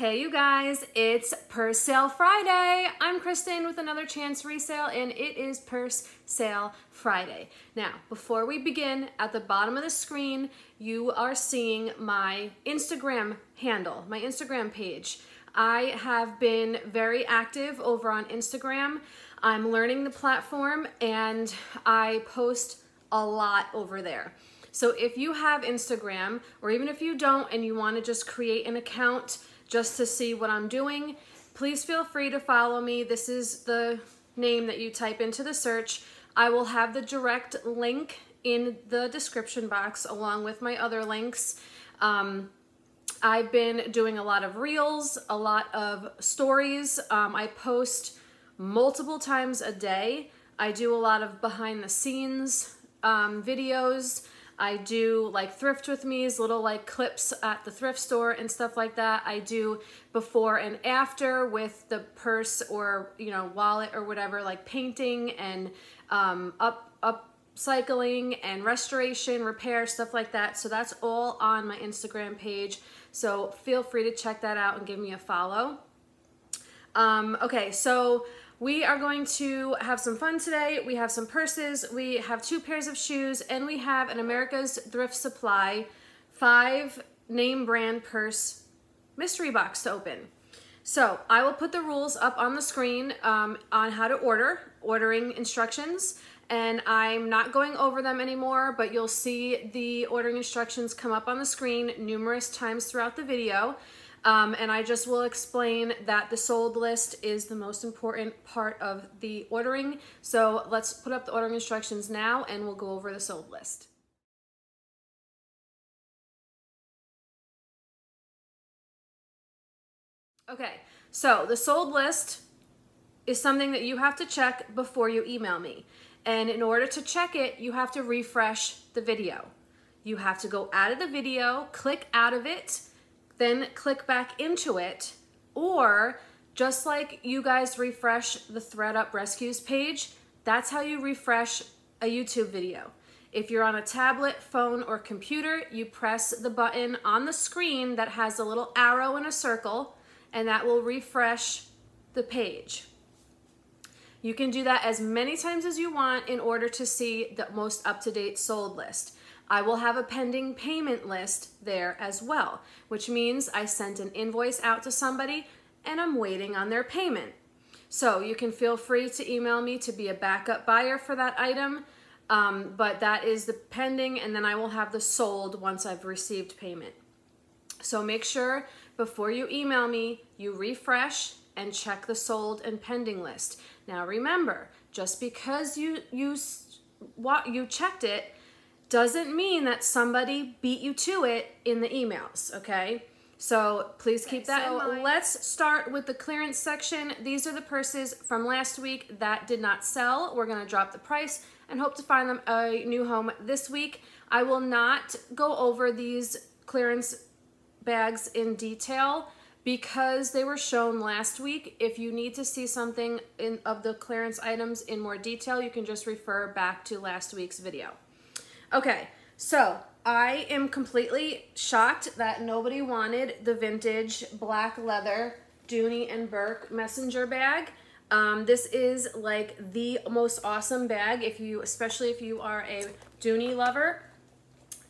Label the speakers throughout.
Speaker 1: Hey you guys, it's Purse Sale Friday. I'm Kristen with another chance resale and it is Purse Sale Friday. Now, before we begin, at the bottom of the screen, you are seeing my Instagram handle, my Instagram page. I have been very active over on Instagram. I'm learning the platform and I post a lot over there. So if you have Instagram, or even if you don't and you wanna just create an account just to see what I'm doing, please feel free to follow me. This is the name that you type into the search. I will have the direct link in the description box along with my other links. Um, I've been doing a lot of reels, a lot of stories. Um, I post multiple times a day. I do a lot of behind the scenes um, videos. I do like thrift with me's, little like clips at the thrift store and stuff like that. I do before and after with the purse or, you know, wallet or whatever, like painting and um, up, upcycling and restoration, repair, stuff like that. So that's all on my Instagram page. So feel free to check that out and give me a follow. Um, okay, so we are going to have some fun today. We have some purses, we have two pairs of shoes, and we have an America's Thrift Supply five name brand purse mystery box to open. So I will put the rules up on the screen um, on how to order, ordering instructions, and I'm not going over them anymore, but you'll see the ordering instructions come up on the screen numerous times throughout the video. Um, and I just will explain that the sold list is the most important part of the ordering. So let's put up the ordering instructions now and we'll go over the sold list. Okay, so the sold list is something that you have to check before you email me. And in order to check it, you have to refresh the video. You have to go out of the video, click out of it, then click back into it, or just like you guys refresh the thredUP Rescues page, that's how you refresh a YouTube video. If you're on a tablet, phone, or computer, you press the button on the screen that has a little arrow in a circle, and that will refresh the page. You can do that as many times as you want in order to see the most up-to-date sold list. I will have a pending payment list there as well, which means I sent an invoice out to somebody and I'm waiting on their payment. So you can feel free to email me to be a backup buyer for that item, um, but that is the pending and then I will have the sold once I've received payment. So make sure before you email me, you refresh and check the sold and pending list. Now remember, just because you, you, what you checked it doesn't mean that somebody beat you to it in the emails, okay? So please keep that so in mind. Let's start with the clearance section. These are the purses from last week that did not sell. We're gonna drop the price and hope to find them a new home this week. I will not go over these clearance bags in detail because they were shown last week. If you need to see something in, of the clearance items in more detail, you can just refer back to last week's video. Okay, so I am completely shocked that nobody wanted the vintage black leather Dooney and Bourke messenger bag. Um, this is like the most awesome bag if you, especially if you are a Dooney lover.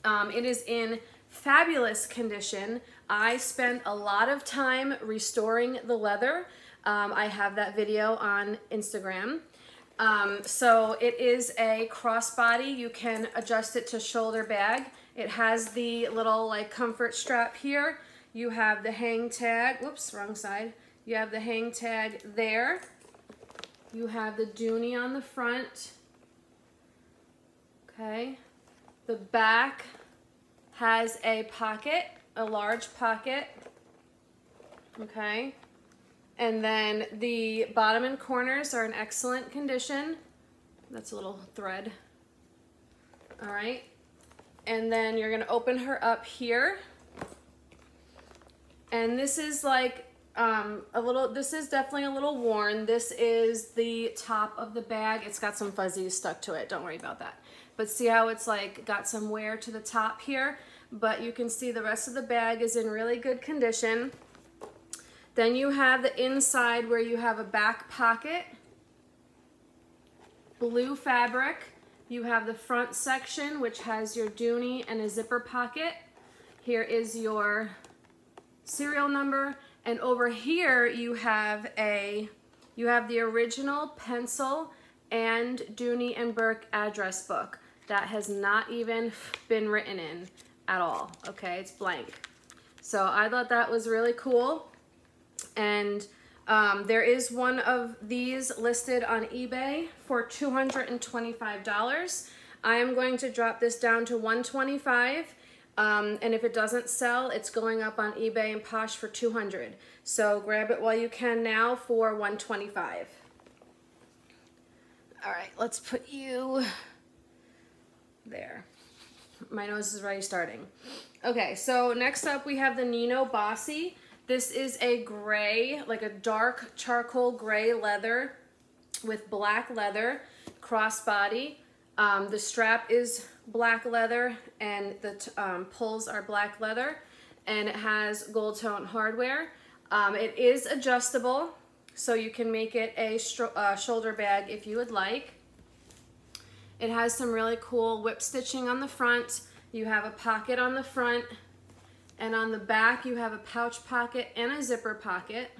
Speaker 1: Um, it is in fabulous condition. I spent a lot of time restoring the leather. Um, I have that video on Instagram. Um, so it is a crossbody. You can adjust it to shoulder bag. It has the little like comfort strap here. You have the hang tag, whoops, wrong side. You have the hang tag there. You have the Dooney on the front. Okay. The back has a pocket, a large pocket. Okay. And then the bottom and corners are in excellent condition. That's a little thread. All right. And then you're gonna open her up here. And this is like um, a little, this is definitely a little worn. This is the top of the bag. It's got some fuzzies stuck to it. Don't worry about that. But see how it's like got some wear to the top here? But you can see the rest of the bag is in really good condition. Then you have the inside where you have a back pocket, blue fabric. You have the front section, which has your Dooney and a zipper pocket. Here is your serial number. And over here, you have a, you have the original pencil and Dooney and Bourke address book that has not even been written in at all, okay? It's blank. So I thought that was really cool. And um, there is one of these listed on eBay for $225. I am going to drop this down to 125 um, and if it doesn't sell, it's going up on eBay and Posh for 200. So grab it while you can now for 125. All right, let's put you there. My nose is already starting. Okay, so next up we have the Nino Bossi. This is a gray, like a dark charcoal gray leather with black leather crossbody. Um, the strap is black leather and the um, pulls are black leather and it has gold tone hardware. Um, it is adjustable so you can make it a uh, shoulder bag if you would like. It has some really cool whip stitching on the front. You have a pocket on the front and on the back you have a pouch pocket and a zipper pocket.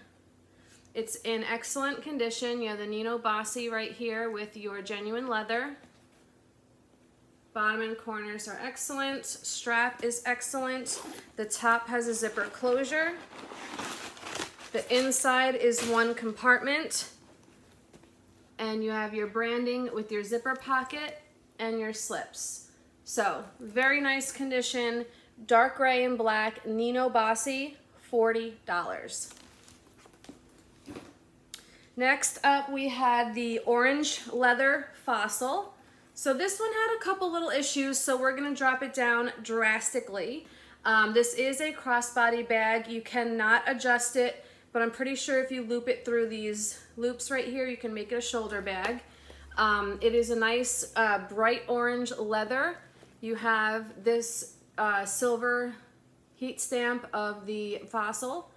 Speaker 1: It's in excellent condition. You have the Nino Bossi right here with your genuine leather. Bottom and corners are excellent. Strap is excellent. The top has a zipper closure. The inside is one compartment. And you have your branding with your zipper pocket and your slips. So, very nice condition. Dark gray and black, Nino Bossi, $40. Next up, we had the orange leather fossil. So this one had a couple little issues, so we're gonna drop it down drastically. Um, this is a crossbody bag. You cannot adjust it, but I'm pretty sure if you loop it through these loops right here, you can make it a shoulder bag. Um, it is a nice uh, bright orange leather. You have this uh, silver heat stamp of the fossil.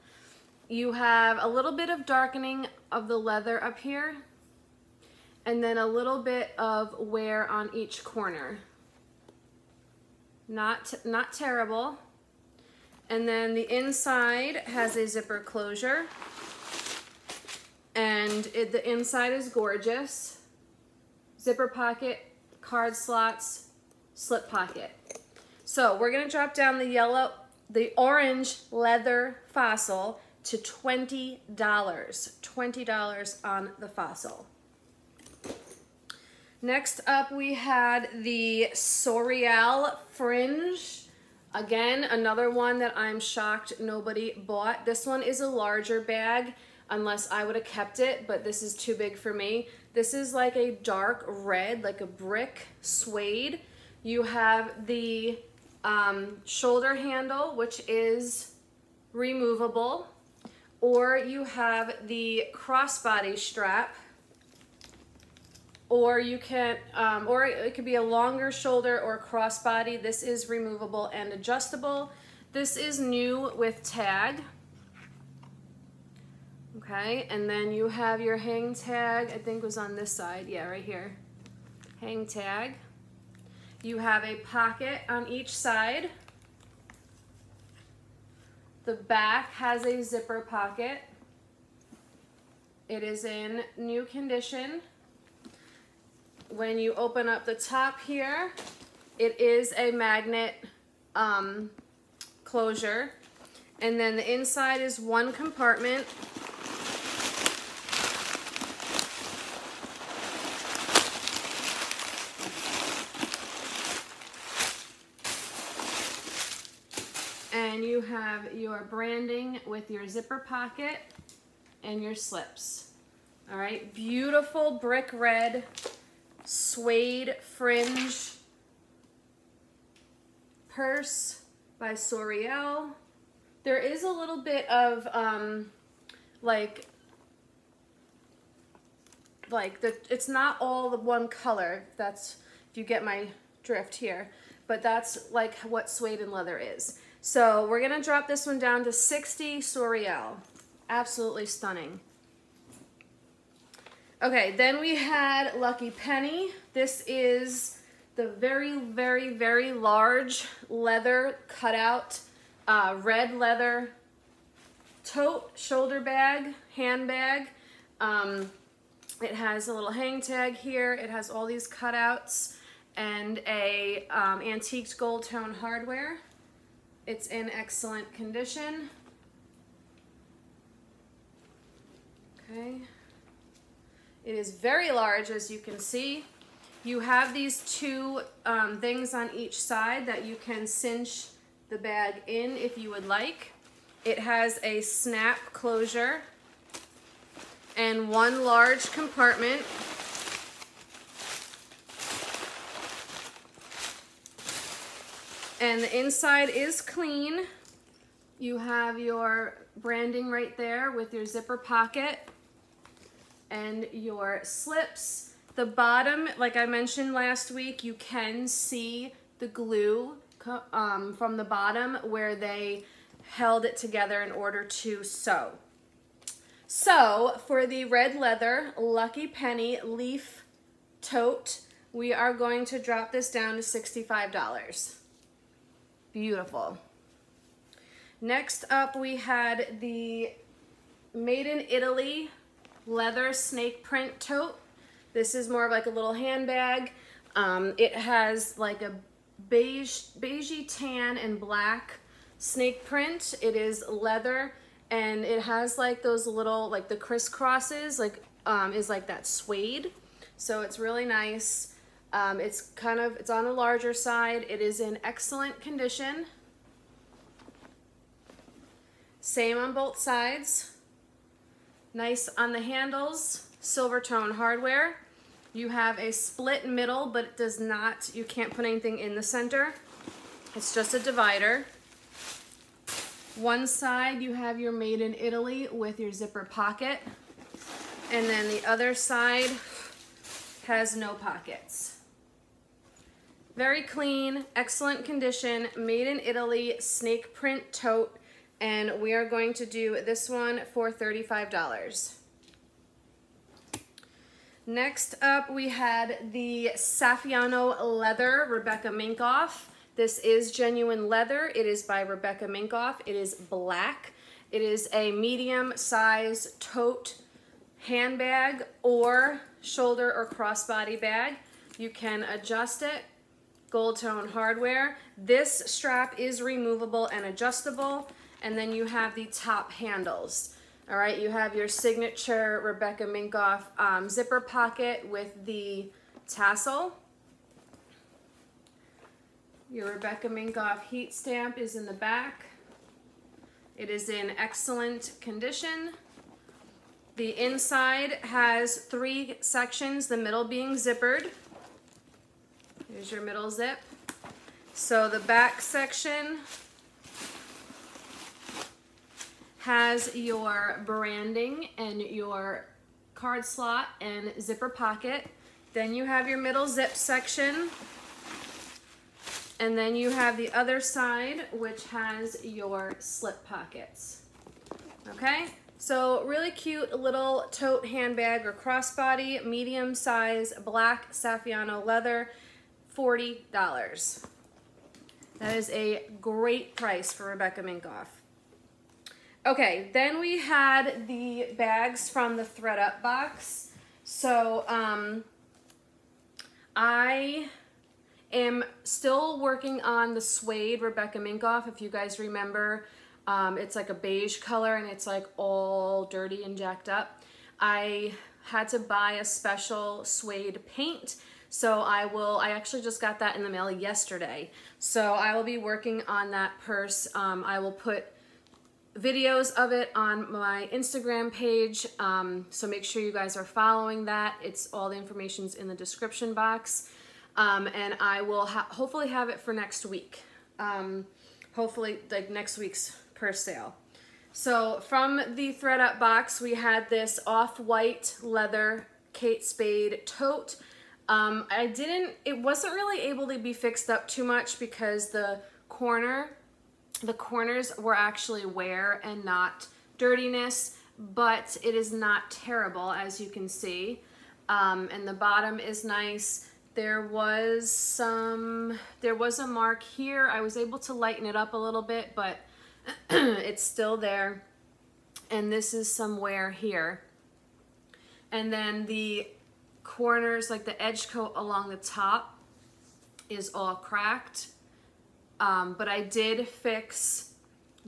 Speaker 1: You have a little bit of darkening of the leather up here and then a little bit of wear on each corner. Not, not terrible. And then the inside has a zipper closure. And it, the inside is gorgeous. Zipper pocket, card slots, slip pocket. So we're gonna drop down the yellow, the orange leather fossil to $20. $20 on the fossil. Next up we had the Sorial Fringe. Again, another one that I'm shocked nobody bought. This one is a larger bag unless I would have kept it, but this is too big for me. This is like a dark red, like a brick suede. You have the um, shoulder handle, which is removable, or you have the crossbody strap, or you can, um, or it could be a longer shoulder or crossbody. This is removable and adjustable. This is new with tag. Okay, and then you have your hang tag, I think was on this side. Yeah, right here. Hang tag. You have a pocket on each side. The back has a zipper pocket. It is in new condition when you open up the top here, it is a magnet um, closure. And then the inside is one compartment. And you have your branding with your zipper pocket and your slips. All right, beautiful brick red suede fringe purse by Sorial. There is a little bit of um, like like the it's not all the one color. That's if you get my drift here, but that's like what suede and leather is. So we're gonna drop this one down to 60 Sorial. Absolutely stunning. Okay, then we had Lucky Penny. This is the very, very, very large leather cutout, uh, red leather tote, shoulder bag, handbag. Um, it has a little hang tag here. It has all these cutouts and a um, gold tone hardware. It's in excellent condition. Okay. It is very large, as you can see. You have these two um, things on each side that you can cinch the bag in if you would like. It has a snap closure and one large compartment. And the inside is clean. You have your branding right there with your zipper pocket and your slips. The bottom, like I mentioned last week, you can see the glue um, from the bottom where they held it together in order to sew. So for the red leather Lucky Penny leaf tote, we are going to drop this down to $65. Beautiful. Next up we had the Made in Italy leather snake print tote. This is more of like a little handbag. Um, it has like a beige, beigey tan and black snake print. It is leather and it has like those little, like the crisscrosses, like um, is like that suede. So it's really nice. Um, it's kind of, it's on the larger side. It is in excellent condition. Same on both sides. Nice on the handles, silver tone hardware. You have a split middle, but it does not, you can't put anything in the center. It's just a divider. One side you have your made in Italy with your zipper pocket. And then the other side has no pockets. Very clean, excellent condition, made in Italy, snake print tote and we are going to do this one for $35. Next up, we had the Saffiano Leather Rebecca Minkoff. This is genuine leather. It is by Rebecca Minkoff. It is black. It is a medium size tote handbag or shoulder or crossbody bag. You can adjust it, gold tone hardware. This strap is removable and adjustable and then you have the top handles. All right, you have your signature Rebecca Minkoff um, zipper pocket with the tassel. Your Rebecca Minkoff heat stamp is in the back. It is in excellent condition. The inside has three sections, the middle being zippered. Here's your middle zip. So the back section has your branding and your card slot and zipper pocket. Then you have your middle zip section. And then you have the other side, which has your slip pockets. Okay, so really cute little tote handbag or crossbody, medium size, black Saffiano leather, $40. That is a great price for Rebecca Minkoff. Okay, then we had the bags from the thredUP box. So um, I am still working on the suede Rebecca Minkoff. If you guys remember, um, it's like a beige color and it's like all dirty and jacked up. I had to buy a special suede paint. So I will, I actually just got that in the mail yesterday. So I will be working on that purse. Um, I will put videos of it on my Instagram page. Um, so make sure you guys are following that. It's all the information's in the description box. Um, and I will ha hopefully have it for next week. Um, hopefully like next week's per sale. So from the thredUP box, we had this off-white leather Kate Spade tote. Um, I didn't, it wasn't really able to be fixed up too much because the corner the corners were actually wear and not dirtiness. but it is not terrible as you can see. Um, and the bottom is nice. There was some, there was a mark here. I was able to lighten it up a little bit, but it's still there. And this is some wear here. And then the corners, like the edge coat along the top is all cracked. Um, but I did fix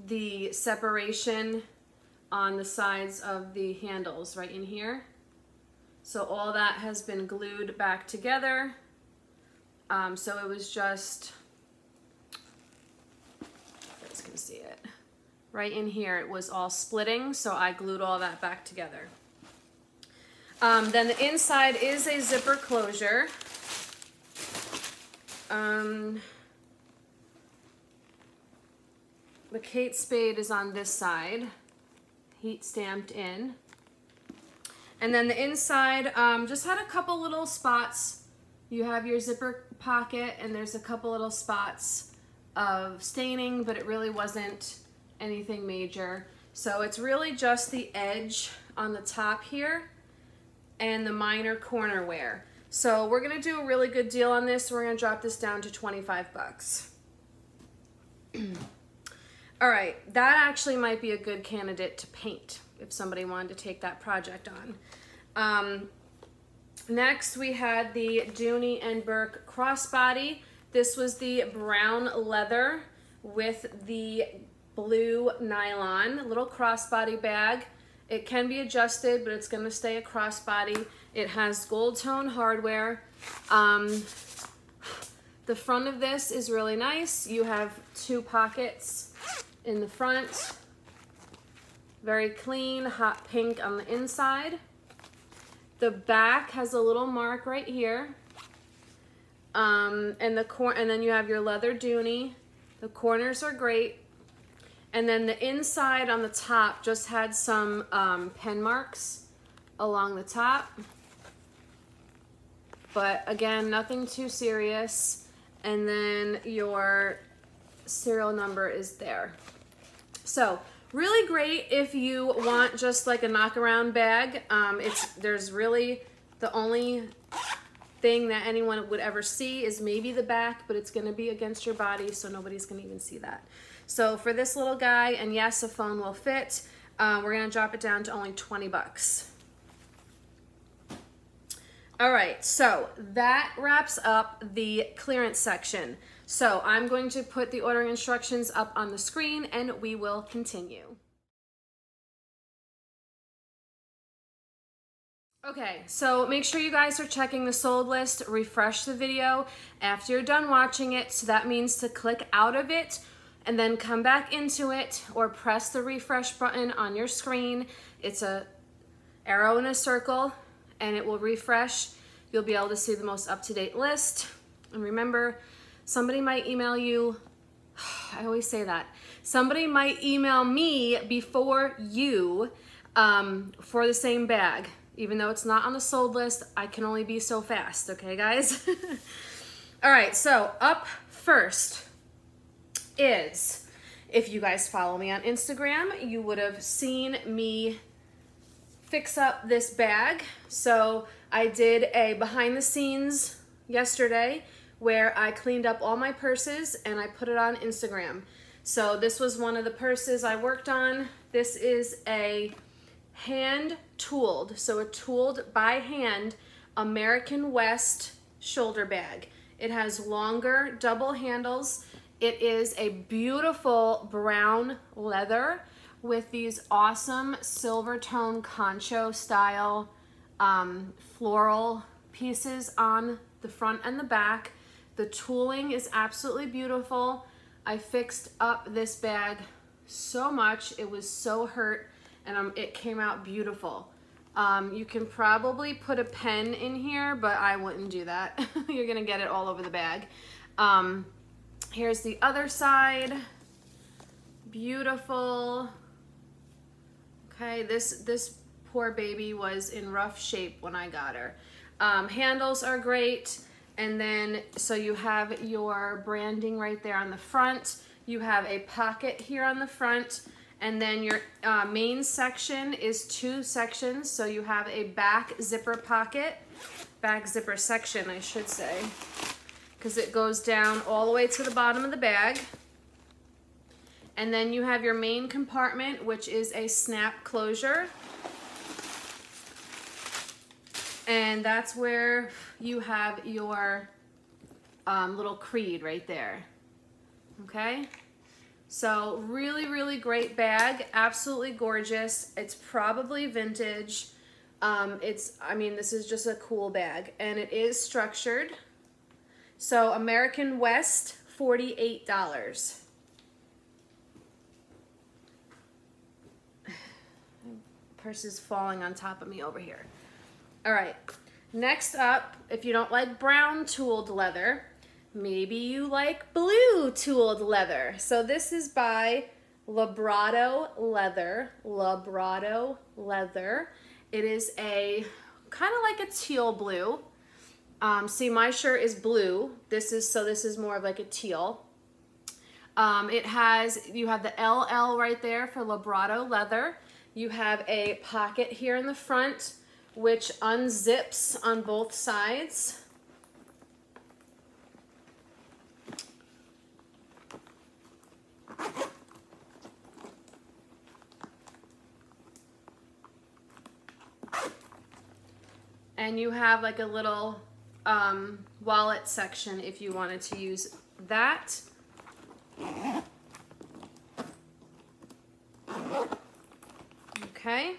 Speaker 1: the separation on the sides of the handles right in here. So all that has been glued back together. Um, so it was just, you guys can see it. Right in here, it was all splitting, so I glued all that back together. Um, then the inside is a zipper closure. Um, the Kate Spade is on this side, heat stamped in. And then the inside um, just had a couple little spots. You have your zipper pocket and there's a couple little spots of staining, but it really wasn't anything major. So it's really just the edge on the top here and the minor corner wear. So we're gonna do a really good deal on this. We're gonna drop this down to 25 bucks. All right, that actually might be a good candidate to paint if somebody wanted to take that project on. Um, next, we had the Dooney and Bourke crossbody. This was the brown leather with the blue nylon, little crossbody bag. It can be adjusted, but it's gonna stay a crossbody. It has gold tone hardware. Um, the front of this is really nice. You have two pockets in the front. Very clean, hot pink on the inside. The back has a little mark right here. Um, and the cor and then you have your leather dooney. The corners are great. And then the inside on the top just had some um, pen marks along the top. But again, nothing too serious. And then your serial number is there. So really great if you want just like a knock around bag. Um, it's There's really the only thing that anyone would ever see is maybe the back, but it's gonna be against your body so nobody's gonna even see that. So for this little guy, and yes, a phone will fit, uh, we're gonna drop it down to only 20 bucks. All right, so that wraps up the clearance section. So I'm going to put the ordering instructions up on the screen and we will continue. Okay, so make sure you guys are checking the sold list, refresh the video after you're done watching it. So that means to click out of it and then come back into it or press the refresh button on your screen. It's a arrow in a circle and it will refresh. You'll be able to see the most up-to-date list. And remember, somebody might email you, I always say that, somebody might email me before you um, for the same bag. Even though it's not on the sold list, I can only be so fast, okay guys? All right, so up first, is if you guys follow me on Instagram, you would have seen me fix up this bag. So I did a behind the scenes yesterday where I cleaned up all my purses and I put it on Instagram. So this was one of the purses I worked on. This is a hand tooled, so a tooled by hand American West shoulder bag. It has longer double handles it is a beautiful brown leather with these awesome silver tone concho style um, floral pieces on the front and the back. The tooling is absolutely beautiful. I fixed up this bag so much. It was so hurt and um, it came out beautiful. Um, you can probably put a pen in here, but I wouldn't do that. You're gonna get it all over the bag. Um, Here's the other side. Beautiful. Okay, this, this poor baby was in rough shape when I got her. Um, handles are great. And then, so you have your branding right there on the front. You have a pocket here on the front. And then your uh, main section is two sections. So you have a back zipper pocket, back zipper section, I should say, because it goes down all the way to the bottom of the bag. And then you have your main compartment, which is a snap closure. And that's where you have your um, little creed right there. Okay? So really, really great bag. Absolutely gorgeous. It's probably vintage. Um, it's, I mean, this is just a cool bag. And it is structured. So American West, $48. Purse is falling on top of me over here. All right, next up, if you don't like brown tooled leather, maybe you like blue tooled leather. So this is by Labrado Leather, Labrado Leather. It is a kind of like a teal blue. Um, see, my shirt is blue. This is, so this is more of like a teal. Um, it has, you have the LL right there for Labrado Leather. You have a pocket here in the front which unzips on both sides. And you have like a little um, wallet section if you wanted to use that. Okay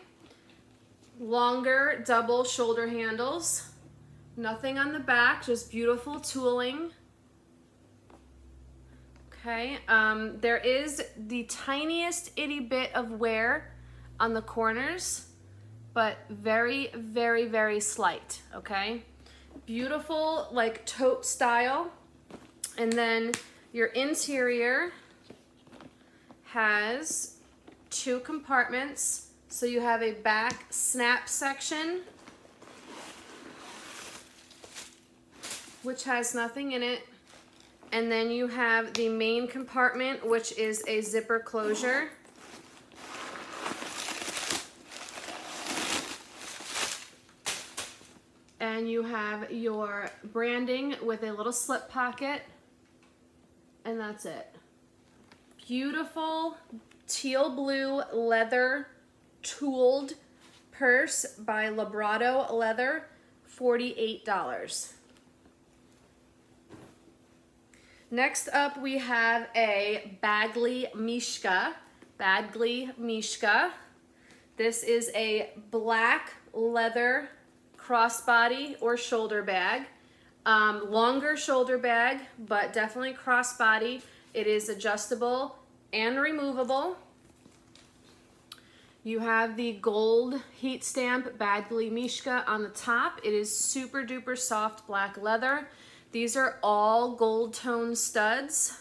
Speaker 1: longer double shoulder handles. Nothing on the back, just beautiful tooling. Okay, um, there is the tiniest itty bit of wear on the corners, but very, very, very slight, okay? Beautiful, like tote style. And then your interior has two compartments so you have a back snap section, which has nothing in it. And then you have the main compartment, which is a zipper closure. And you have your branding with a little slip pocket. And that's it. Beautiful teal blue leather tooled purse by Labrado Leather, $48. Next up, we have a Badgley Mischka. Badgley Mischka. This is a black leather crossbody or shoulder bag. Um, longer shoulder bag, but definitely crossbody. It is adjustable and removable. You have the gold heat stamp Badgley Mischka on the top. It is super duper soft black leather. These are all gold tone studs.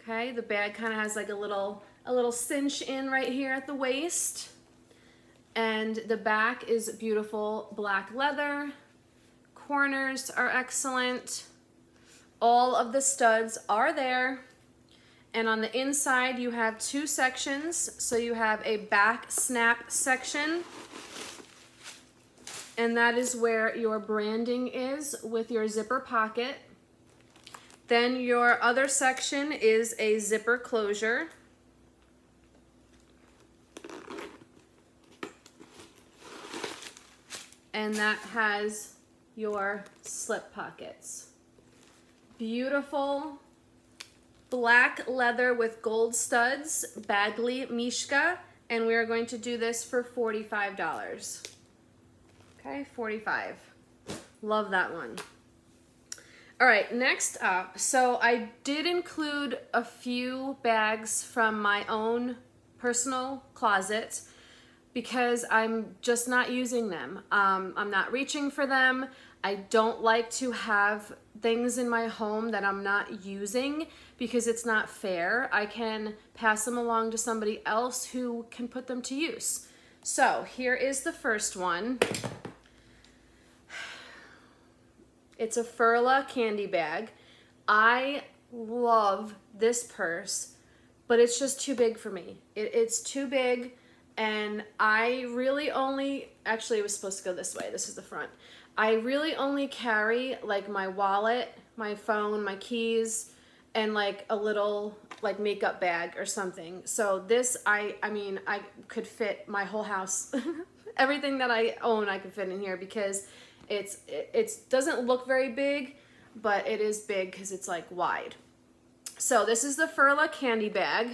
Speaker 1: Okay, the bag kind of has like a little, a little cinch in right here at the waist. And the back is beautiful black leather. Corners are excellent. All of the studs are there. And on the inside, you have two sections. So you have a back snap section. And that is where your branding is with your zipper pocket. Then your other section is a zipper closure. And that has your slip pockets. Beautiful black leather with gold studs, Badgley Mischka, and we are going to do this for $45. Okay, 45. Love that one. All right, next up. So I did include a few bags from my own personal closet because I'm just not using them. Um, I'm not reaching for them. I don't like to have things in my home that I'm not using because it's not fair. I can pass them along to somebody else who can put them to use. So here is the first one. It's a Furla candy bag. I love this purse, but it's just too big for me. It, it's too big and I really only, actually it was supposed to go this way, this is the front. I really only carry like my wallet, my phone, my keys, and like a little like makeup bag or something. So this, I, I mean, I could fit my whole house. Everything that I own, I could fit in here because it's, it it's, doesn't look very big, but it is big because it's like wide. So this is the Furla candy bag.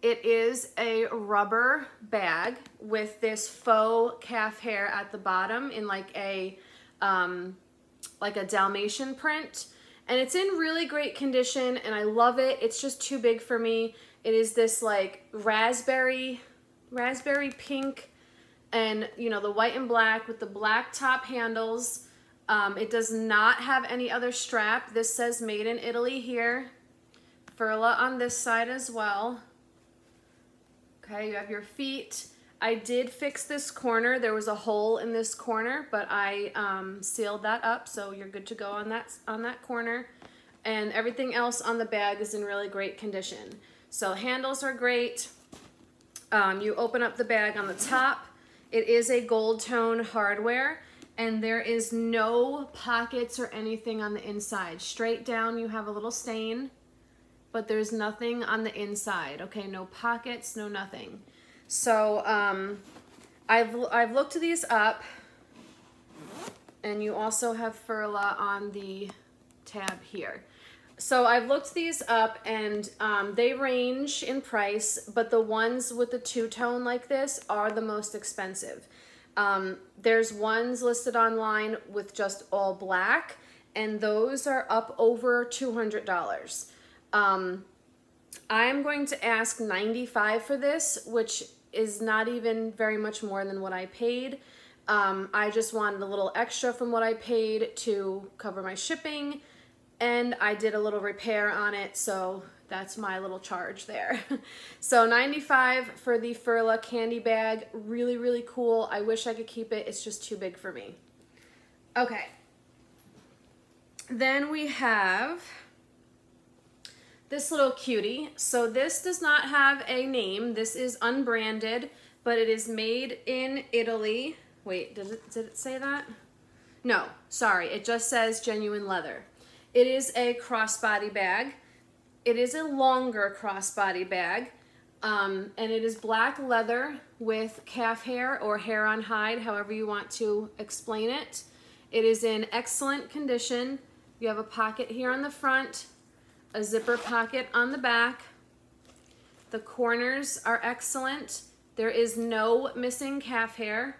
Speaker 1: It is a rubber bag with this faux calf hair at the bottom in like a, um, like a Dalmatian print and it's in really great condition and I love it. It's just too big for me. It is this like raspberry, raspberry pink and you know the white and black with the black top handles. Um, it does not have any other strap. This says made in Italy here. Furla on this side as well. Okay, you have your feet. I did fix this corner. There was a hole in this corner, but I um, sealed that up, so you're good to go on that, on that corner. And everything else on the bag is in really great condition. So handles are great. Um, you open up the bag on the top. It is a gold tone hardware, and there is no pockets or anything on the inside. Straight down, you have a little stain, but there's nothing on the inside. Okay, no pockets, no nothing. So um, I've, I've looked these up and you also have Furla on the tab here. So I've looked these up and um, they range in price, but the ones with the two-tone like this are the most expensive. Um, there's ones listed online with just all black, and those are up over $200. Um, I'm going to ask 95 for this, which is not even very much more than what I paid. Um, I just wanted a little extra from what I paid to cover my shipping and I did a little repair on it so that's my little charge there. so 95 for the Furla candy bag, really really cool. I wish I could keep it, it's just too big for me. Okay. Then we have this little cutie. So this does not have a name. This is unbranded, but it is made in Italy. Wait, did it, did it say that? No, sorry. It just says genuine leather. It is a crossbody bag. It is a longer crossbody bag. Um, and it is black leather with calf hair or hair on hide, however you want to explain it. It is in excellent condition. You have a pocket here on the front, a zipper pocket on the back. The corners are excellent. There is no missing calf hair.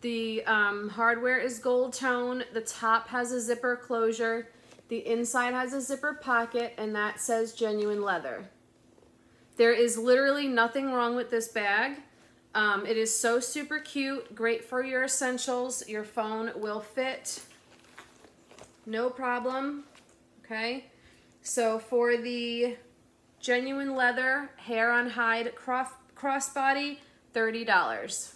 Speaker 1: The um, hardware is gold tone. The top has a zipper closure. The inside has a zipper pocket and that says genuine leather. There is literally nothing wrong with this bag. Um, it is so super cute, great for your essentials. Your phone will fit, no problem, okay? So for the genuine leather hair on hide cross crossbody, $30.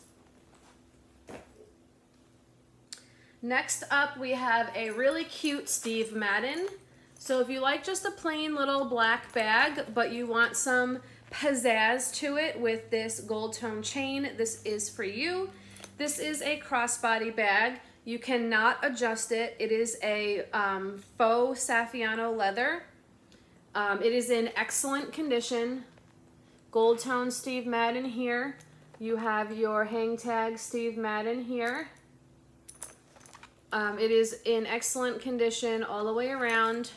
Speaker 1: Next up, we have a really cute Steve Madden. So if you like just a plain little black bag, but you want some pizzazz to it with this gold tone chain, this is for you. This is a crossbody bag. You cannot adjust it. It is a um, faux Saffiano leather. Um, it is in excellent condition. Gold tone Steve Madden here. You have your hang tag Steve Madden here. Um, it is in excellent condition all the way around.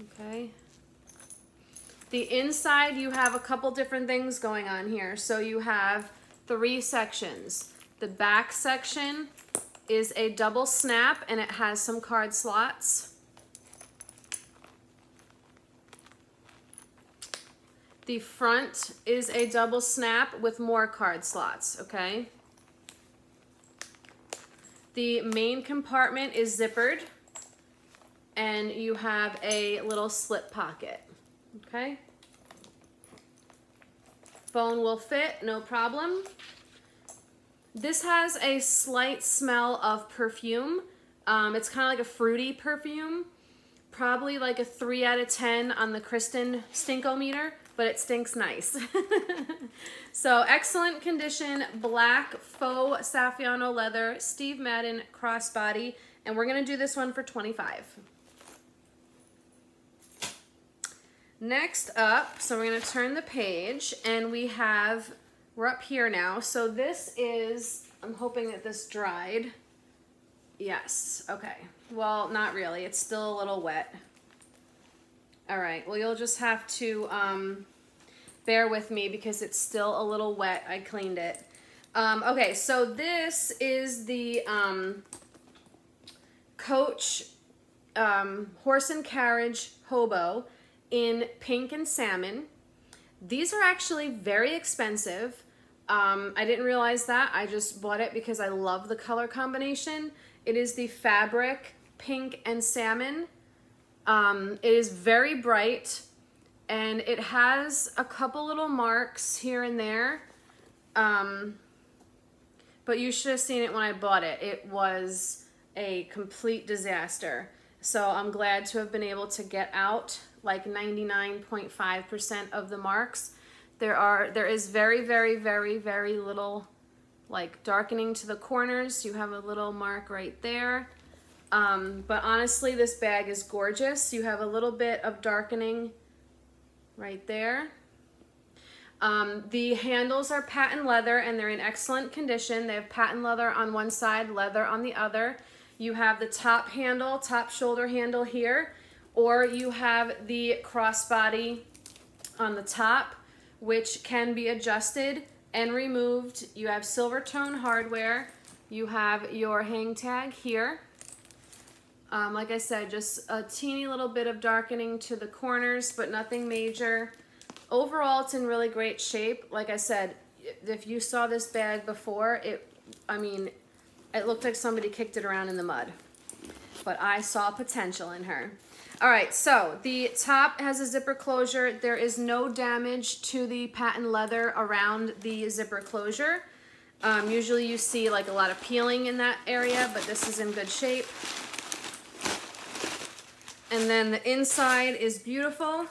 Speaker 1: Okay. The inside, you have a couple different things going on here. So you have three sections. The back section is a double snap and it has some card slots. The front is a double snap with more card slots, okay? The main compartment is zippered and you have a little slip pocket, okay? Phone will fit, no problem. This has a slight smell of perfume. Um, it's kind of like a fruity perfume probably like a three out of 10 on the Kristen stinkometer, but it stinks nice. so excellent condition, black faux Saffiano leather, Steve Madden crossbody, and we're gonna do this one for 25. Next up, so we're gonna turn the page and we have, we're up here now. So this is, I'm hoping that this dried. Yes, okay. Well, not really, it's still a little wet. All right, well you'll just have to um, bear with me because it's still a little wet. I cleaned it. Um, okay, so this is the um, Coach um, Horse and Carriage Hobo in pink and salmon. These are actually very expensive. Um, I didn't realize that. I just bought it because I love the color combination. It is the fabric pink and salmon. Um, it is very bright and it has a couple little marks here and there. Um, but you should have seen it when I bought it. It was a complete disaster. So I'm glad to have been able to get out like 99.5% of the marks. There are there is very very very very little like darkening to the corners. You have a little mark right there. Um, but honestly, this bag is gorgeous. You have a little bit of darkening right there. Um, the handles are patent leather and they're in excellent condition. They have patent leather on one side, leather on the other. You have the top handle, top shoulder handle here or you have the crossbody on the top, which can be adjusted and removed. You have silver tone hardware. You have your hang tag here. Um, like I said, just a teeny little bit of darkening to the corners, but nothing major. Overall, it's in really great shape. Like I said, if you saw this bag before, it, I mean, it looked like somebody kicked it around in the mud. But I saw potential in her. All right, so the top has a zipper closure. There is no damage to the patent leather around the zipper closure. Um, usually you see like a lot of peeling in that area, but this is in good shape. And then the inside is beautiful.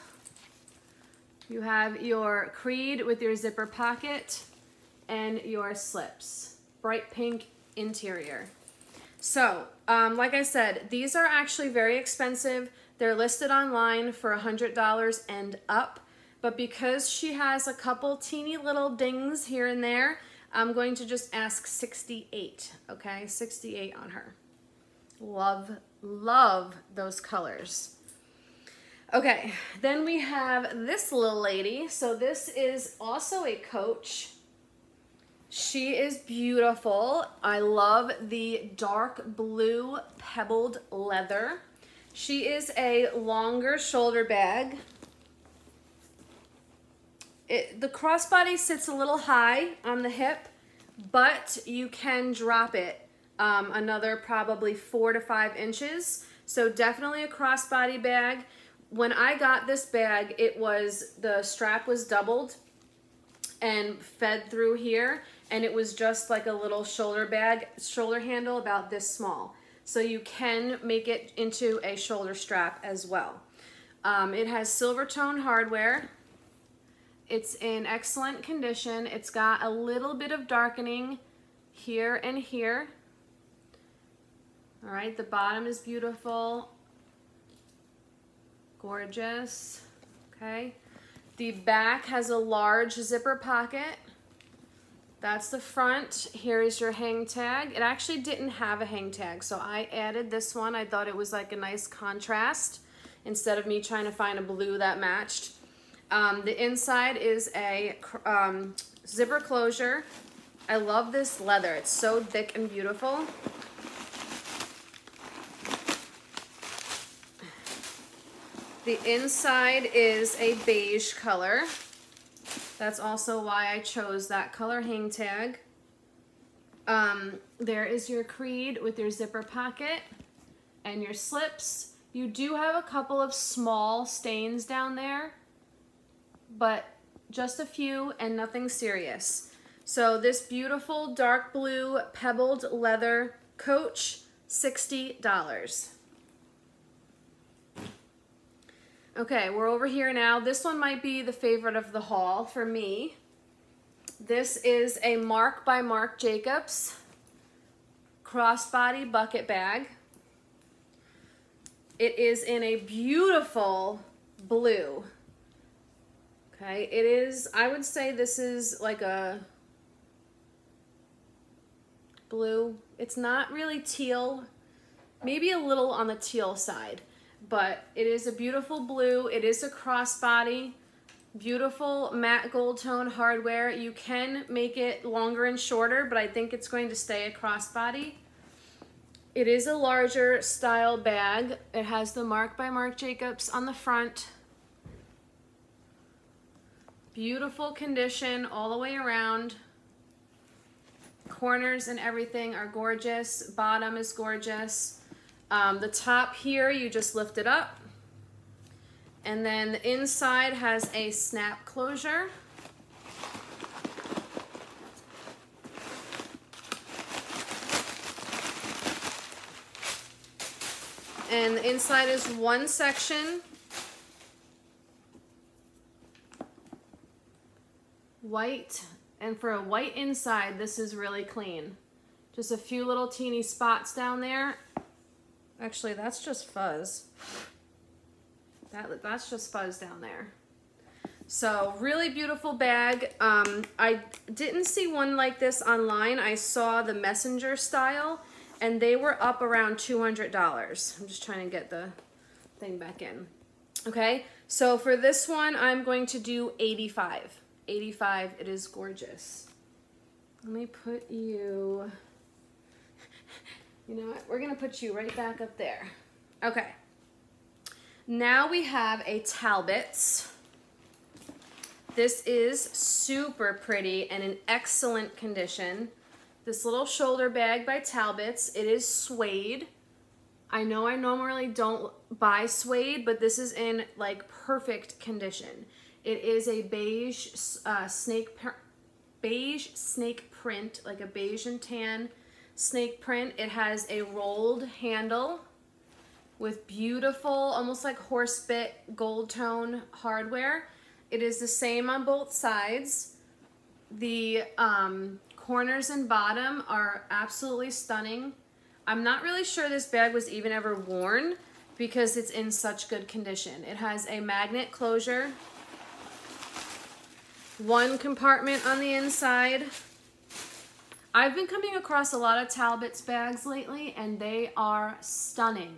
Speaker 1: You have your creed with your zipper pocket and your slips. Bright pink interior. So, um, like I said, these are actually very expensive. They're listed online for $100 and up, but because she has a couple teeny little dings here and there, I'm going to just ask 68, okay? 68 on her. Love, love those colors. Okay, then we have this little lady. So this is also a coach. She is beautiful. I love the dark blue pebbled leather. She is a longer shoulder bag. It, the crossbody sits a little high on the hip, but you can drop it um, another probably four to five inches. So definitely a crossbody bag. When I got this bag, it was, the strap was doubled and fed through here and it was just like a little shoulder bag, shoulder handle about this small. So you can make it into a shoulder strap as well. Um, it has silver tone hardware. It's in excellent condition. It's got a little bit of darkening here and here. All right, the bottom is beautiful. Gorgeous, okay. The back has a large zipper pocket. That's the front. Here is your hang tag. It actually didn't have a hang tag, so I added this one. I thought it was like a nice contrast instead of me trying to find a blue that matched. Um, the inside is a um, zipper closure. I love this leather. It's so thick and beautiful. The inside is a beige color. That's also why I chose that color hang tag. Um, there is your creed with your zipper pocket and your slips. You do have a couple of small stains down there, but just a few and nothing serious. So this beautiful dark blue pebbled leather coach, $60. Okay, we're over here now. This one might be the favorite of the haul for me. This is a Mark by Marc Jacobs crossbody bucket bag. It is in a beautiful blue. Okay, it is, I would say this is like a blue. It's not really teal, maybe a little on the teal side, but it is a beautiful blue. It is a crossbody, beautiful matte gold tone hardware. You can make it longer and shorter, but I think it's going to stay a crossbody. It is a larger style bag. It has the Mark by Marc Jacobs on the front. Beautiful condition all the way around. Corners and everything are gorgeous. Bottom is gorgeous. Um, the top here, you just lift it up. And then the inside has a snap closure. And the inside is one section. White. And for a white inside, this is really clean. Just a few little teeny spots down there. Actually, that's just fuzz. That, that's just fuzz down there. So really beautiful bag. Um, I didn't see one like this online. I saw the messenger style and they were up around $200. I'm just trying to get the thing back in. Okay, so for this one, I'm going to do 85. 85, it is gorgeous. Let me put you, you know what, we're gonna put you right back up there. Okay, now we have a Talbots. This is super pretty and in excellent condition. This little shoulder bag by Talbots. It is suede. I know I normally don't buy suede, but this is in like perfect condition. It is a beige uh, snake beige snake print, like a beige and tan snake print. It has a rolled handle with beautiful, almost like horse bit gold tone hardware. It is the same on both sides. The um, corners and bottom are absolutely stunning. I'm not really sure this bag was even ever worn because it's in such good condition. It has a magnet closure, one compartment on the inside. I've been coming across a lot of Talbots bags lately and they are stunning.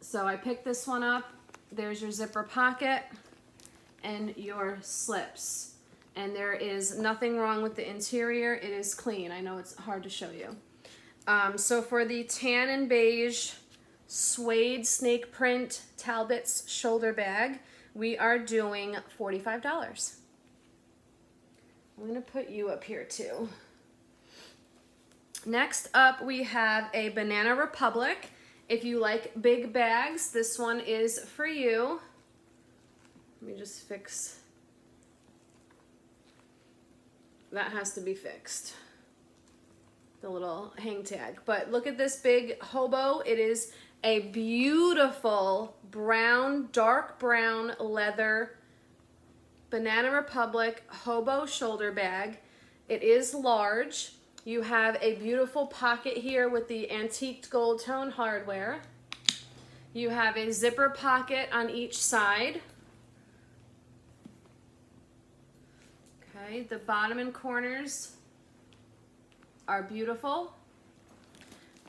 Speaker 1: So I picked this one up. There's your zipper pocket and your slips and there is nothing wrong with the interior. It is clean. I know it's hard to show you. Um, so for the tan and beige suede snake print Talbots shoulder bag, we are doing $45. I'm gonna put you up here too. Next up, we have a Banana Republic. If you like big bags, this one is for you. Let me just fix that has to be fixed. The little hang tag. But look at this big hobo. It is a beautiful brown, dark brown leather Banana Republic hobo shoulder bag. It is large. You have a beautiful pocket here with the antiqued gold tone hardware. You have a zipper pocket on each side. Okay, the bottom and corners are beautiful.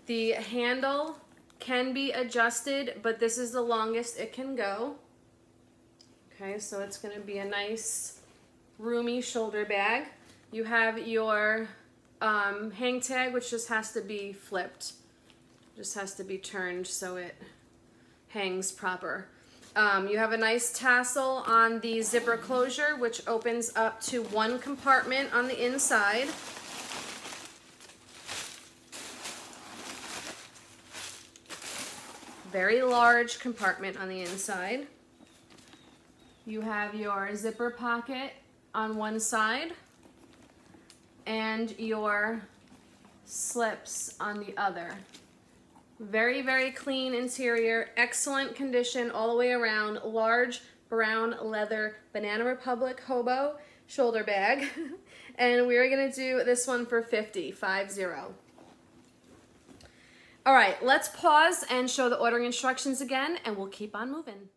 Speaker 1: The handle can be adjusted, but this is the longest it can go. Okay, so it's gonna be a nice roomy shoulder bag. You have your um, hang tag, which just has to be flipped. Just has to be turned so it hangs proper. Um, you have a nice tassel on the zipper closure, which opens up to one compartment on the inside. Very large compartment on the inside. You have your zipper pocket on one side and your slips on the other. Very, very clean interior, excellent condition all the way around, large brown leather Banana Republic Hobo shoulder bag. and we're gonna do this one for 50, 5 0. All right, let's pause and show the ordering instructions again and we'll keep on moving.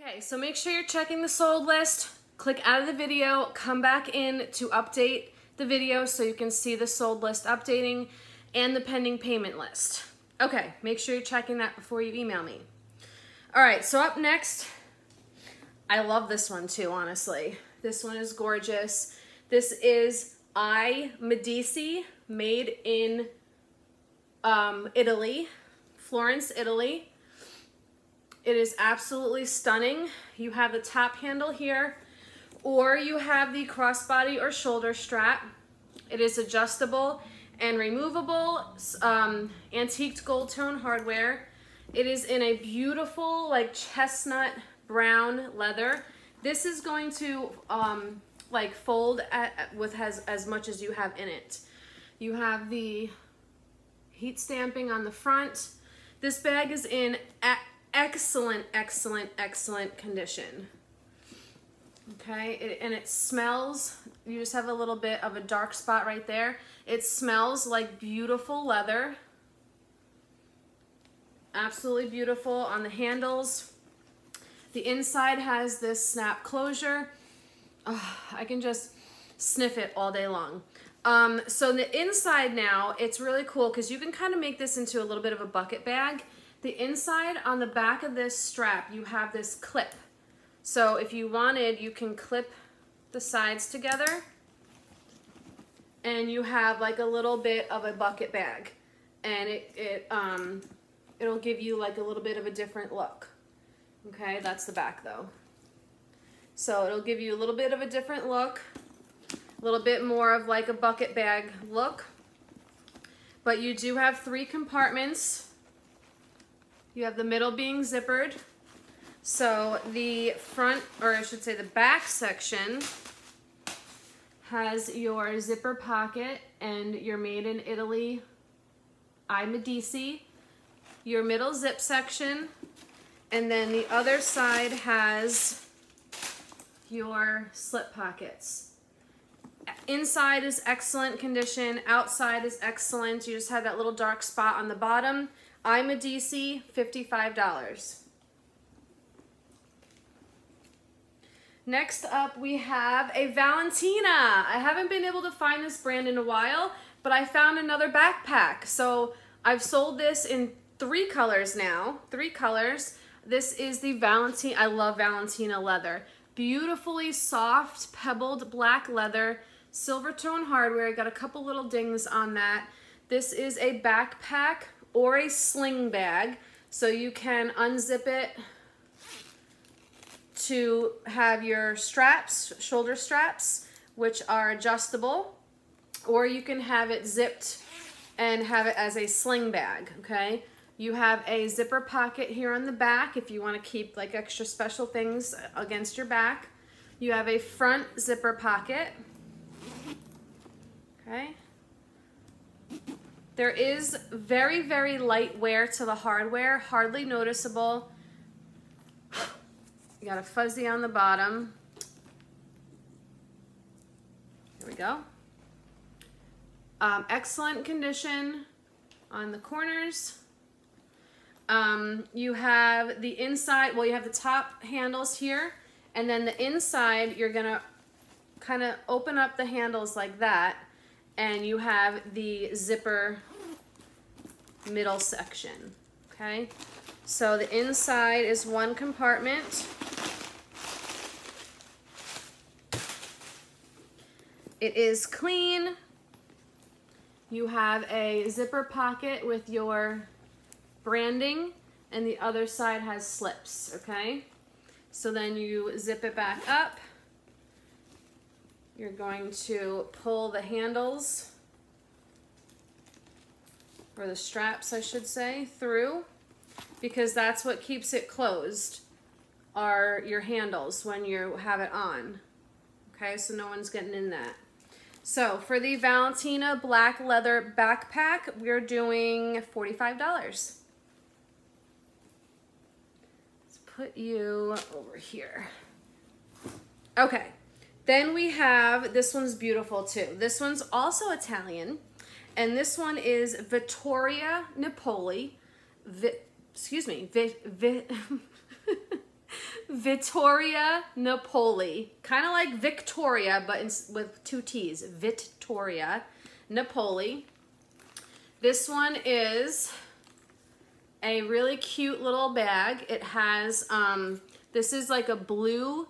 Speaker 1: Okay, so make sure you're checking the sold list. Click out of the video, come back in to update the video so you can see the sold list updating and the pending payment list. Okay, make sure you're checking that before you email me. All right, so up next, I love this one too, honestly. This one is gorgeous. This is I Medici, made in um, Italy, Florence, Italy. It is absolutely stunning. You have the top handle here or you have the crossbody or shoulder strap. It is adjustable and removable, um, antiqued gold tone hardware. It is in a beautiful like chestnut brown leather. This is going to um, like fold at, with as, as much as you have in it. You have the heat stamping on the front. This bag is in excellent, excellent, excellent condition okay? It, and it smells, you just have a little bit of a dark spot right there. It smells like beautiful leather. Absolutely beautiful on the handles. The inside has this snap closure. Oh, I can just sniff it all day long. Um, so the inside now, it's really cool because you can kind of make this into a little bit of a bucket bag. The inside on the back of this strap, you have this clip. So if you wanted, you can clip the sides together and you have like a little bit of a bucket bag and it, it um, it'll give you like a little bit of a different look. Okay, that's the back though. So it'll give you a little bit of a different look, a little bit more of like a bucket bag look. But you do have three compartments. You have the middle being zippered. So the front, or I should say the back section has your zipper pocket and your made in Italy I Medici, your middle zip section, and then the other side has your slip pockets. Inside is excellent condition, outside is excellent. You just have that little dark spot on the bottom. I Medici, $55. Next up, we have a Valentina. I haven't been able to find this brand in a while, but I found another backpack. So I've sold this in three colors now, three colors. This is the Valentina, I love Valentina leather. Beautifully soft, pebbled black leather, silver tone hardware. Got a couple little dings on that. This is a backpack or a sling bag. So you can unzip it to have your straps, shoulder straps, which are adjustable, or you can have it zipped and have it as a sling bag, okay? You have a zipper pocket here on the back if you want to keep like extra special things against your back. You have a front zipper pocket, okay? There is very, very light wear to the hardware, hardly noticeable. You got a fuzzy on the bottom. Here we go. Um, excellent condition on the corners. Um, you have the inside, well, you have the top handles here, and then the inside, you're gonna kind of open up the handles like that, and you have the zipper middle section, okay? So the inside is one compartment. It is clean. You have a zipper pocket with your branding and the other side has slips, okay? So then you zip it back up. You're going to pull the handles, or the straps, I should say, through because that's what keeps it closed are your handles when you have it on. Okay, so no one's getting in that. So for the Valentina black leather backpack, we're doing $45. Let's put you over here. Okay, then we have, this one's beautiful too. This one's also Italian, and this one is Vittoria Napoli. Excuse me, Vi Vi Vittoria Napoli. Kind of like Victoria, but in, with two T's. Vittoria Napoli. This one is a really cute little bag. It has, um, this is like a blue,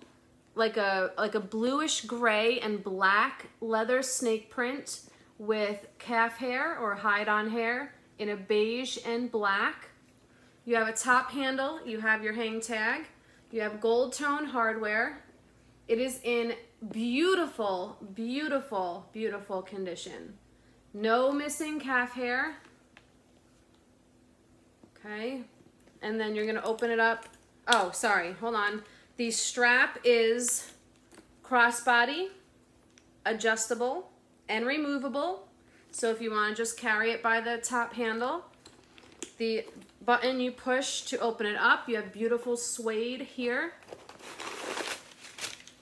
Speaker 1: like a, like a bluish gray and black leather snake print with calf hair or hide on hair in a beige and black. You have a top handle, you have your hang tag, you have gold tone hardware. It is in beautiful, beautiful, beautiful condition. No missing calf hair. Okay, and then you're gonna open it up. Oh, sorry, hold on. The strap is crossbody, adjustable, and removable. So if you want to just carry it by the top handle, the button you push to open it up, you have beautiful suede here.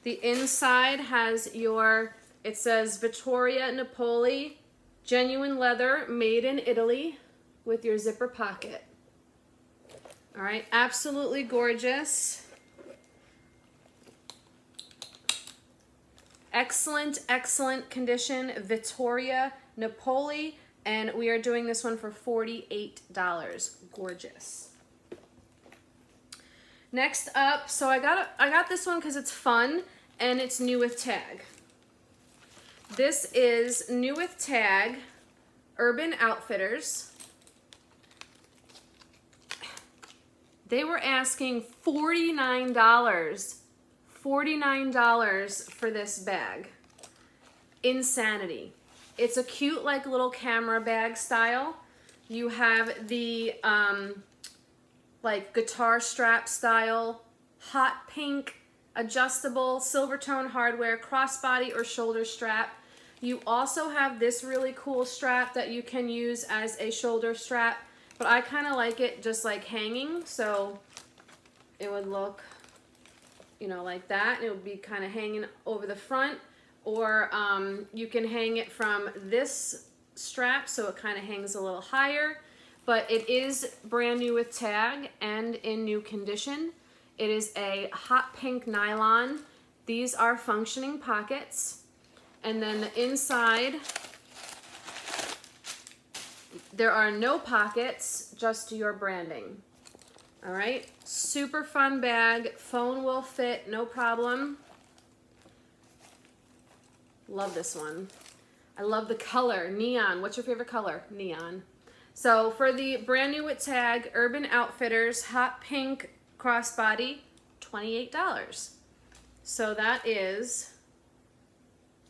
Speaker 1: The inside has your, it says Vittoria Napoli, genuine leather, made in Italy, with your zipper pocket. All right, absolutely gorgeous. Excellent, excellent condition, Vittoria Napoli, and we are doing this one for $48. Gorgeous. Next up, so I got I got this one because it's fun and it's new with tag. This is new with tag, Urban Outfitters. They were asking $49 $49 for this bag. Insanity. It's a cute like little camera bag style. You have the um, like guitar strap style, hot pink, adjustable, silver tone hardware, crossbody or shoulder strap. You also have this really cool strap that you can use as a shoulder strap, but I kind of like it just like hanging, so it would look you know, like that. It would be kind of hanging over the front. Or um, you can hang it from this strap so it kind of hangs a little higher. But it is brand new with tag and in new condition. It is a hot pink nylon. These are functioning pockets. And then the inside, there are no pockets, just your branding. All right, super fun bag. Phone will fit, no problem. Love this one. I love the color, neon. What's your favorite color? Neon. So for the brand new with tag, Urban Outfitters hot pink crossbody, $28. So that is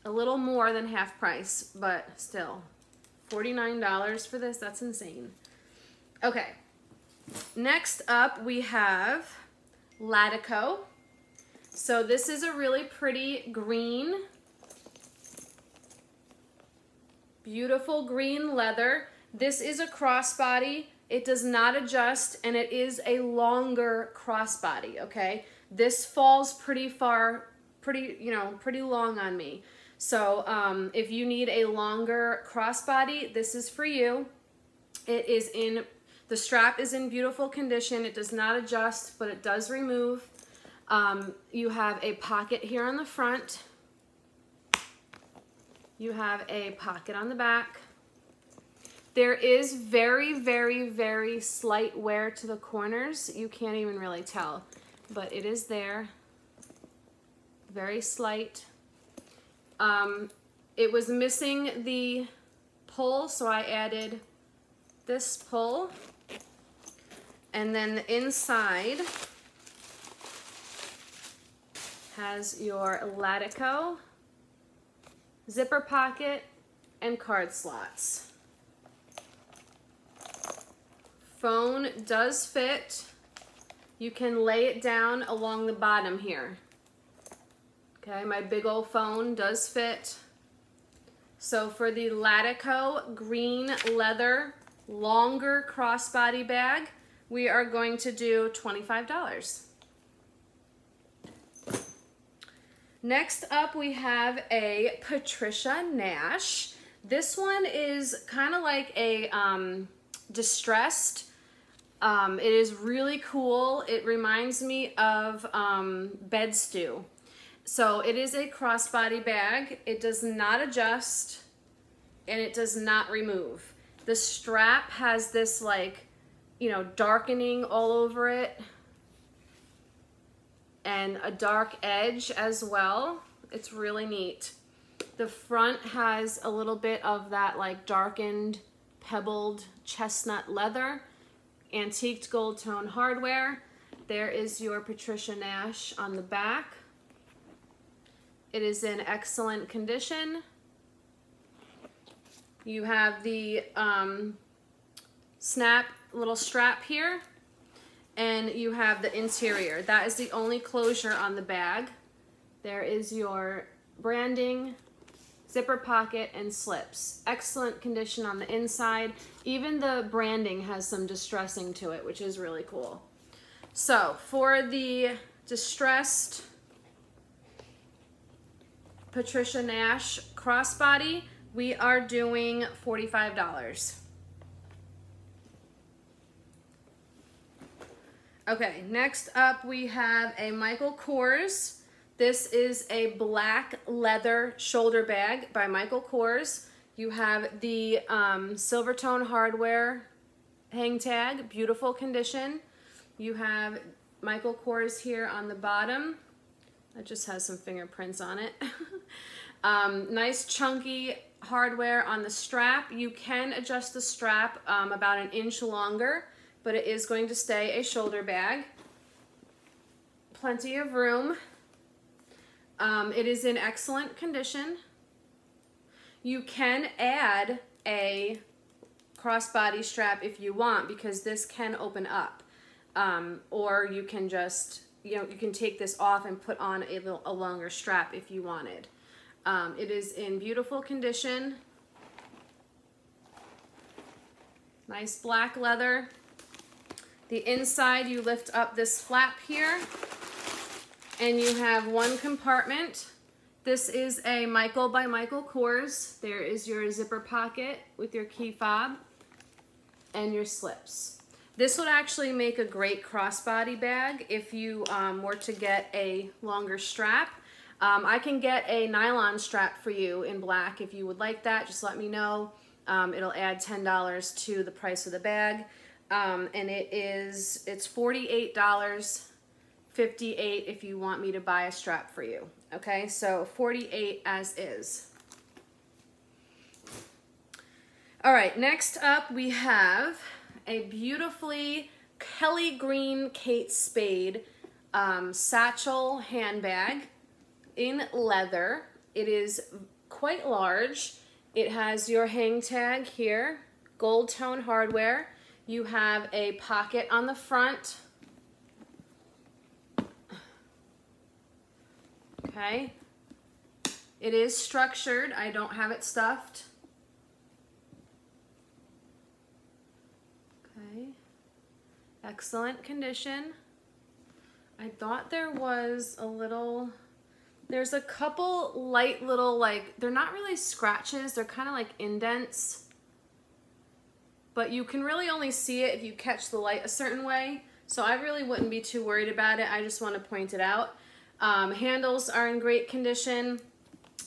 Speaker 1: a little more than half price, but still, $49 for this, that's insane. Okay, Next up, we have Latico. So this is a really pretty green, beautiful green leather. This is a crossbody. It does not adjust and it is a longer crossbody, okay? This falls pretty far, pretty, you know, pretty long on me. So um, if you need a longer crossbody, this is for you. It is in the strap is in beautiful condition. It does not adjust, but it does remove. Um, you have a pocket here on the front. You have a pocket on the back. There is very, very, very slight wear to the corners. You can't even really tell, but it is there. Very slight. Um, it was missing the pull, so I added this pull. And then the inside has your Latico, zipper pocket, and card slots. Phone does fit. You can lay it down along the bottom here. Okay, my big old phone does fit. So for the Latico green leather longer crossbody bag, we are going to do $25. Next up, we have a Patricia Nash. This one is kind of like a um, distressed. Um, it is really cool. It reminds me of um, Bed Stu. So it is a crossbody bag. It does not adjust and it does not remove. The strap has this like, you know, darkening all over it and a dark edge as well. It's really neat. The front has a little bit of that like darkened, pebbled chestnut leather, antiqued gold tone hardware. There is your Patricia Nash on the back. It is in excellent condition. You have the um, snap little strap here and you have the interior. That is the only closure on the bag. There is your branding, zipper pocket, and slips. Excellent condition on the inside. Even the branding has some distressing to it, which is really cool. So for the distressed Patricia Nash crossbody, we are doing $45. Okay, next up we have a Michael Kors. This is a black leather shoulder bag by Michael Kors. You have the um, silver tone hardware hang tag, beautiful condition. You have Michael Kors here on the bottom. That just has some fingerprints on it. um, nice chunky hardware on the strap. You can adjust the strap um, about an inch longer, but it is going to stay a shoulder bag. Plenty of room. Um, it is in excellent condition. You can add a crossbody strap if you want because this can open up. Um, or you can just you know, you can take this off and put on a, little, a longer strap if you wanted. Um, it is in beautiful condition. Nice black leather. The inside, you lift up this flap here and you have one compartment. This is a Michael by Michael Kors. There is your zipper pocket with your key fob and your slips. This would actually make a great crossbody bag if you um, were to get a longer strap. Um, I can get a nylon strap for you in black if you would like that. Just let me know. Um, it'll add $10 to the price of the bag. Um, and it is, it's $48.58 if you want me to buy a strap for you. Okay, so 48 as is. All right, next up we have a beautifully Kelly Green Kate Spade um, satchel handbag in leather. It is quite large. It has your hang tag here, gold tone hardware. You have a pocket on the front. Okay. It is structured. I don't have it stuffed. Okay. Excellent condition. I thought there was a little, there's a couple light little like, they're not really scratches, they're kind of like indents, but you can really only see it if you catch the light a certain way. So I really wouldn't be too worried about it. I just want to point it out. Um, handles are in great condition.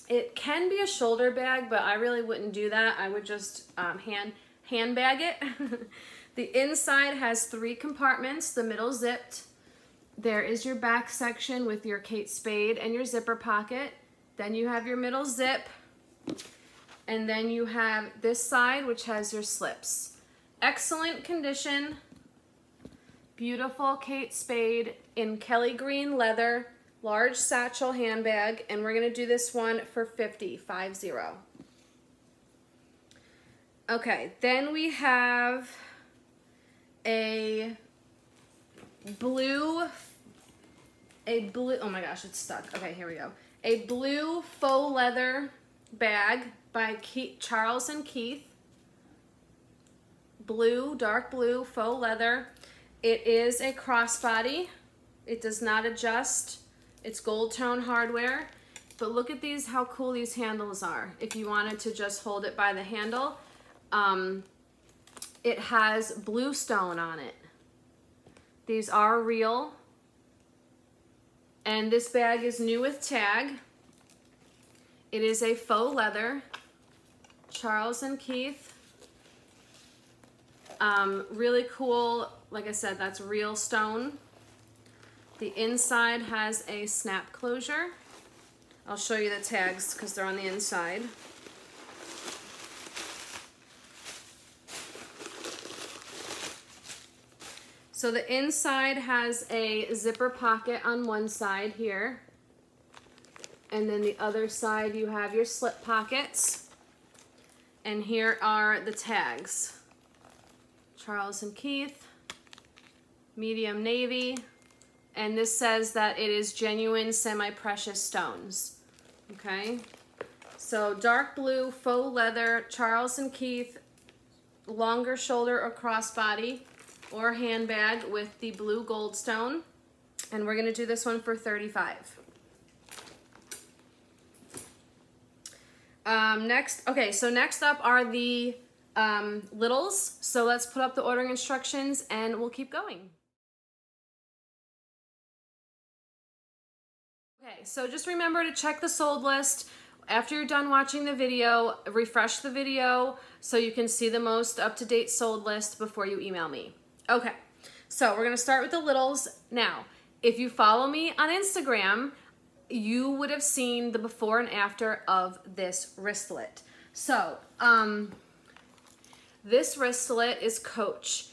Speaker 1: It can be a shoulder bag, but I really wouldn't do that. I would just um, hand handbag it. The inside has three compartments, the middle zipped. There is your back section with your Kate Spade and your zipper pocket. Then you have your middle zip. And then you have this side, which has your slips. Excellent condition. Beautiful Kate Spade in Kelly green leather, large satchel handbag. And we're gonna do this one for 50, five zero. Okay, then we have a blue, a blue, oh my gosh, it's stuck. Okay, here we go. A blue faux leather bag by Keith, Charles and Keith. Blue, dark blue, faux leather. It is a crossbody. It does not adjust. It's gold tone hardware. But look at these, how cool these handles are. If you wanted to just hold it by the handle. Um, it has blue stone on it. These are real. And this bag is new with tag. It is a faux leather. Charles and Keith. Um, really cool, like I said, that's real stone. The inside has a snap closure. I'll show you the tags because they're on the inside. So the inside has a zipper pocket on one side here. And then the other side you have your slip pockets. And here are the tags. Charles and Keith, medium navy, and this says that it is genuine semi-precious stones. Okay, so dark blue, faux leather, Charles and Keith, longer shoulder or crossbody or handbag with the blue gold stone. And we're gonna do this one for 35. Um, next, okay, so next up are the um, littles. So let's put up the ordering instructions and we'll keep going. Okay, so just remember to check the sold list. After you're done watching the video, refresh the video so you can see the most up-to-date sold list before you email me. Okay, so we're gonna start with the littles. Now, if you follow me on Instagram, you would have seen the before and after of this wristlet. So, um, this wristlet is Coach.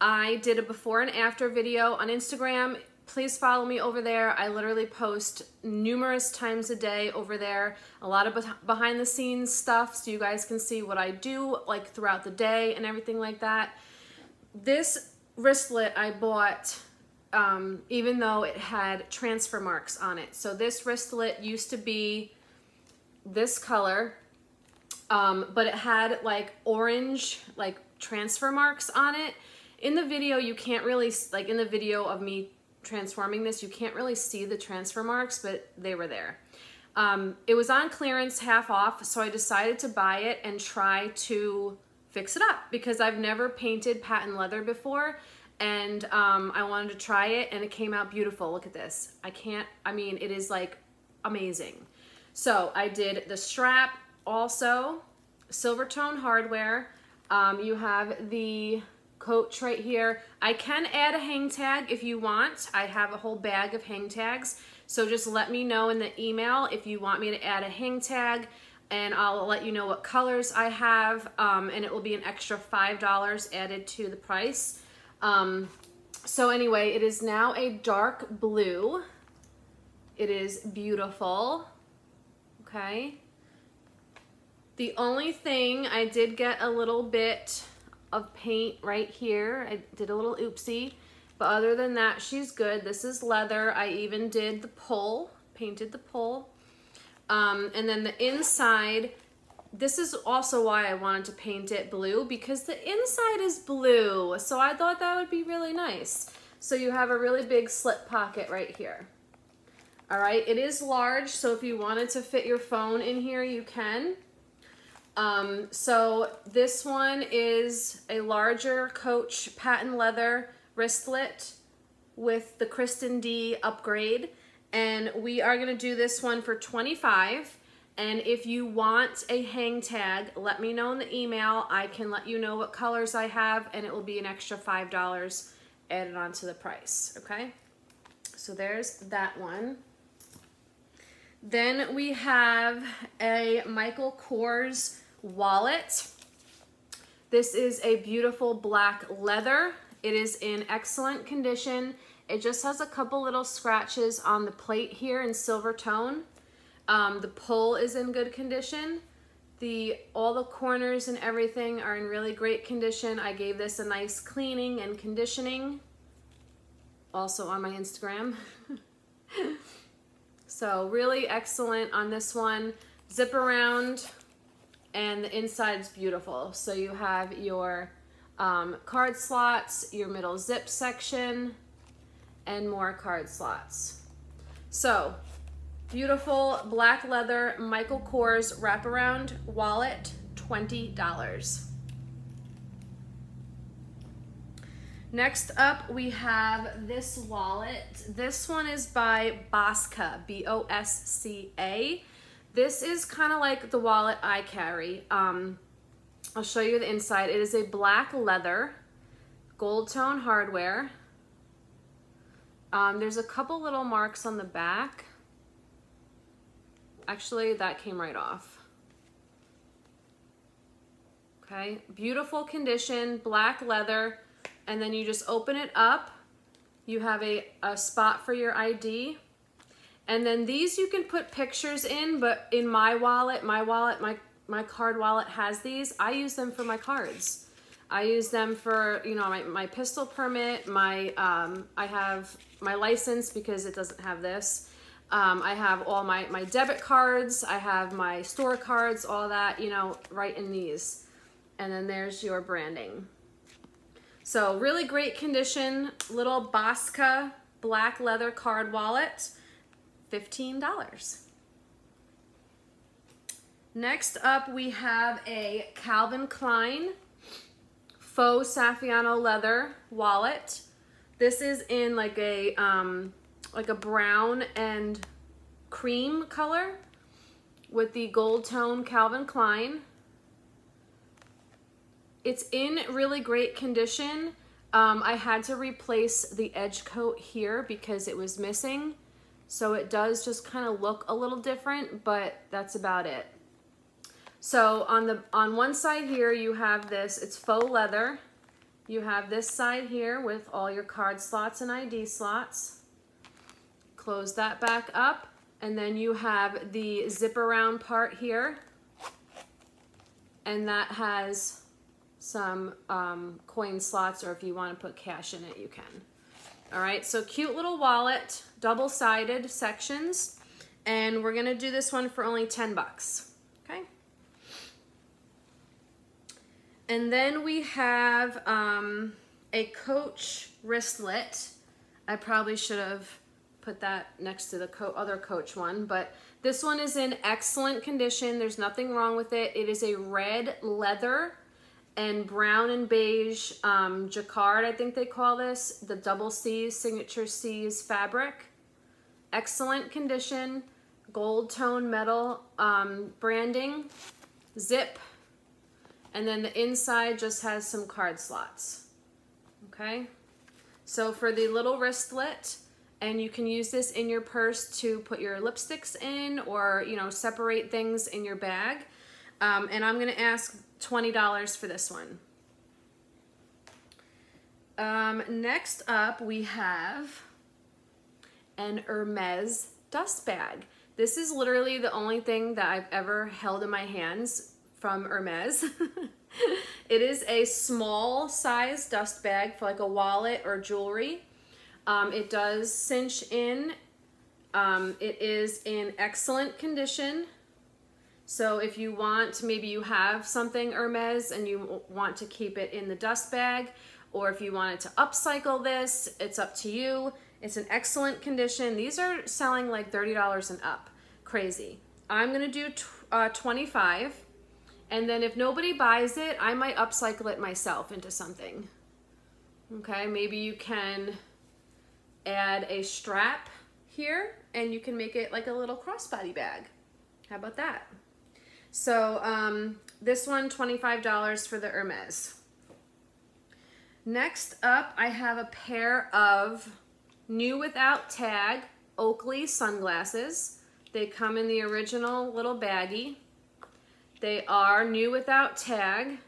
Speaker 1: I did a before and after video on Instagram please follow me over there. I literally post numerous times a day over there. A lot of behind the scenes stuff so you guys can see what I do like throughout the day and everything like that. This wristlet I bought um, even though it had transfer marks on it. So this wristlet used to be this color, um, but it had like orange like transfer marks on it. In the video, you can't really, like in the video of me transforming this, you can't really see the transfer marks, but they were there. Um, it was on clearance half off, so I decided to buy it and try to fix it up because I've never painted patent leather before and um, I wanted to try it and it came out beautiful. Look at this. I can't, I mean, it is like amazing. So I did the strap also, silver tone hardware. Um, you have the coach right here. I can add a hang tag if you want. I have a whole bag of hang tags. So just let me know in the email if you want me to add a hang tag and I'll let you know what colors I have um, and it will be an extra $5 added to the price. Um, so anyway, it is now a dark blue. It is beautiful, okay? The only thing I did get a little bit of paint right here. I did a little oopsie. But other than that, she's good. This is leather. I even did the pull, painted the pull. Um, and then the inside, this is also why I wanted to paint it blue because the inside is blue. So I thought that would be really nice. So you have a really big slip pocket right here. All right, it is large, so if you wanted to fit your phone in here, you can. Um, so this one is a larger Coach patent leather wristlet with the Kristen D upgrade. And we are gonna do this one for 25. And if you want a hang tag, let me know in the email. I can let you know what colors I have and it will be an extra $5 added onto the price, okay? So there's that one. Then we have a Michael Kors wallet. This is a beautiful black leather. It is in excellent condition. It just has a couple little scratches on the plate here in silver tone. Um, the pull is in good condition. The All the corners and everything are in really great condition. I gave this a nice cleaning and conditioning. Also on my Instagram. so really excellent on this one zip around and the inside's beautiful. So you have your um, card slots, your middle zip section, and more card slots. So, beautiful black leather Michael Kors wraparound wallet, $20. Next up, we have this wallet. This one is by Bosca, B-O-S-C-A. This is kind of like the wallet I carry. Um, I'll show you the inside. It is a black leather, gold tone hardware. Um, there's a couple little marks on the back. Actually, that came right off. Okay, beautiful condition, black leather, and then you just open it up. You have a, a spot for your ID. And then these you can put pictures in, but in my wallet, my wallet, my my card wallet has these. I use them for my cards. I use them for, you know, my, my pistol permit, my, um, I have my license because it doesn't have this. Um, I have all my, my debit cards, I have my store cards, all that, you know, right in these. And then there's your branding. So really great condition, little Bosca black leather card wallet, $15. Next up, we have a Calvin Klein faux Saffiano leather wallet. This is in like a um, like a brown and cream color with the gold tone Calvin Klein. It's in really great condition. Um, I had to replace the edge coat here because it was missing. So it does just kind of look a little different, but that's about it. So on the on one side here you have this, it's faux leather. You have this side here with all your card slots and ID slots. Close that back up and then you have the zip around part here and that has some um, coin slots or if you want to put cash in it you can. All right, so cute little wallet, double-sided sections, and we're gonna do this one for only 10 bucks, okay? And then we have um, a Coach wristlet. I probably should have put that next to the co other Coach one, but this one is in excellent condition. There's nothing wrong with it. It is a red leather and brown and beige um, jacquard, I think they call this, the double C's, signature C's fabric. Excellent condition, gold tone metal um, branding, zip, and then the inside just has some card slots. Okay, so for the little wristlet, and you can use this in your purse to put your lipsticks in or, you know, separate things in your bag. Um, and I'm gonna ask $20 for this one. Um, next up, we have an Hermes dust bag. This is literally the only thing that I've ever held in my hands from Hermes. it is a small size dust bag for like a wallet or jewelry. Um, it does cinch in. Um, it is in excellent condition. So if you want, maybe you have something Hermes and you want to keep it in the dust bag, or if you wanted to upcycle this, it's up to you. It's in excellent condition. These are selling like $30 and up. Crazy. I'm gonna do uh, 25 and then if nobody buys it, I might upcycle it myself into something. Okay, maybe you can add a strap here and you can make it like a little crossbody bag. How about that? So um, this one, $25 for the Hermes. Next up, I have a pair of new without tag Oakley sunglasses. They come in the original little baggie. They are new without tag.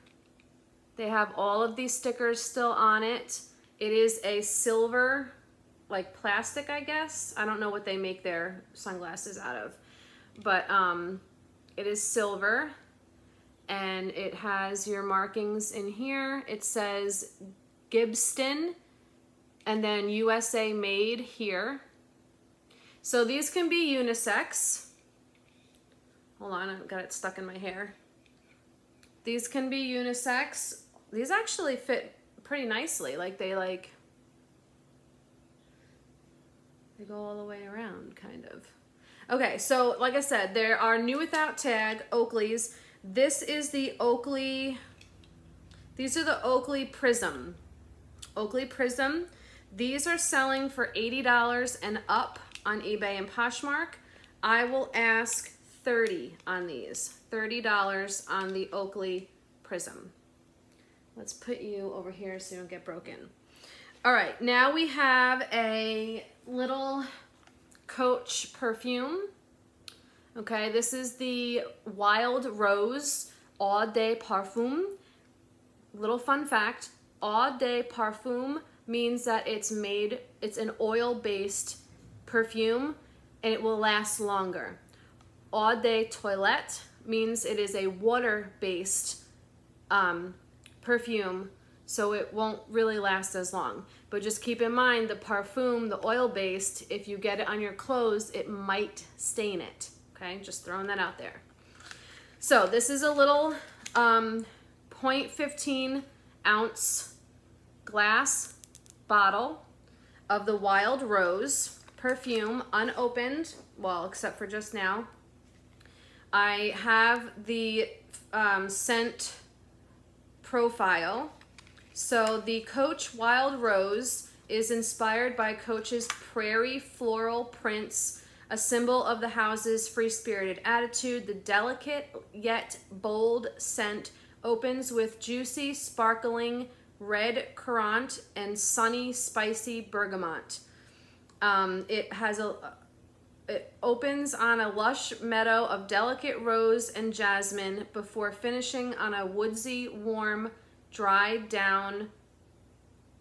Speaker 1: They have all of these stickers still on it. It is a silver, like plastic, I guess. I don't know what they make their sunglasses out of. But um, it is silver and it has your markings in here. It says Gibston and then USA made here. So these can be unisex Hold on, I've got it stuck in my hair. These can be unisex. These actually fit pretty nicely. Like they like, they go all the way around kind of. Okay, so like I said, there are new without tag Oakleys. This is the Oakley, these are the Oakley Prizm. Oakley Prizm. These are selling for $80 and up on eBay and Poshmark. I will ask 30 on these. $30 on the Oakley Prizm. Let's put you over here so you don't get broken. All right, now we have a little Coach perfume. Okay, this is the Wild Rose Eau de Parfum. Little fun fact, Eau de Parfum means that it's made, it's an oil-based perfume and it will last longer. Eau de Toilette means it is a water-based um, perfume, so it won't really last as long. But just keep in mind the parfum, the oil-based, if you get it on your clothes, it might stain it. Okay, just throwing that out there. So this is a little um, 0.15 ounce glass bottle of the Wild Rose perfume, unopened, well, except for just now. I have the um, scent profile. So the Coach Wild Rose is inspired by Coach's prairie floral prints, a symbol of the house's free-spirited attitude. The delicate yet bold scent opens with juicy, sparkling red currant and sunny, spicy bergamot. Um, it has a it opens on a lush meadow of delicate rose and jasmine before finishing on a woodsy, warm, dried down,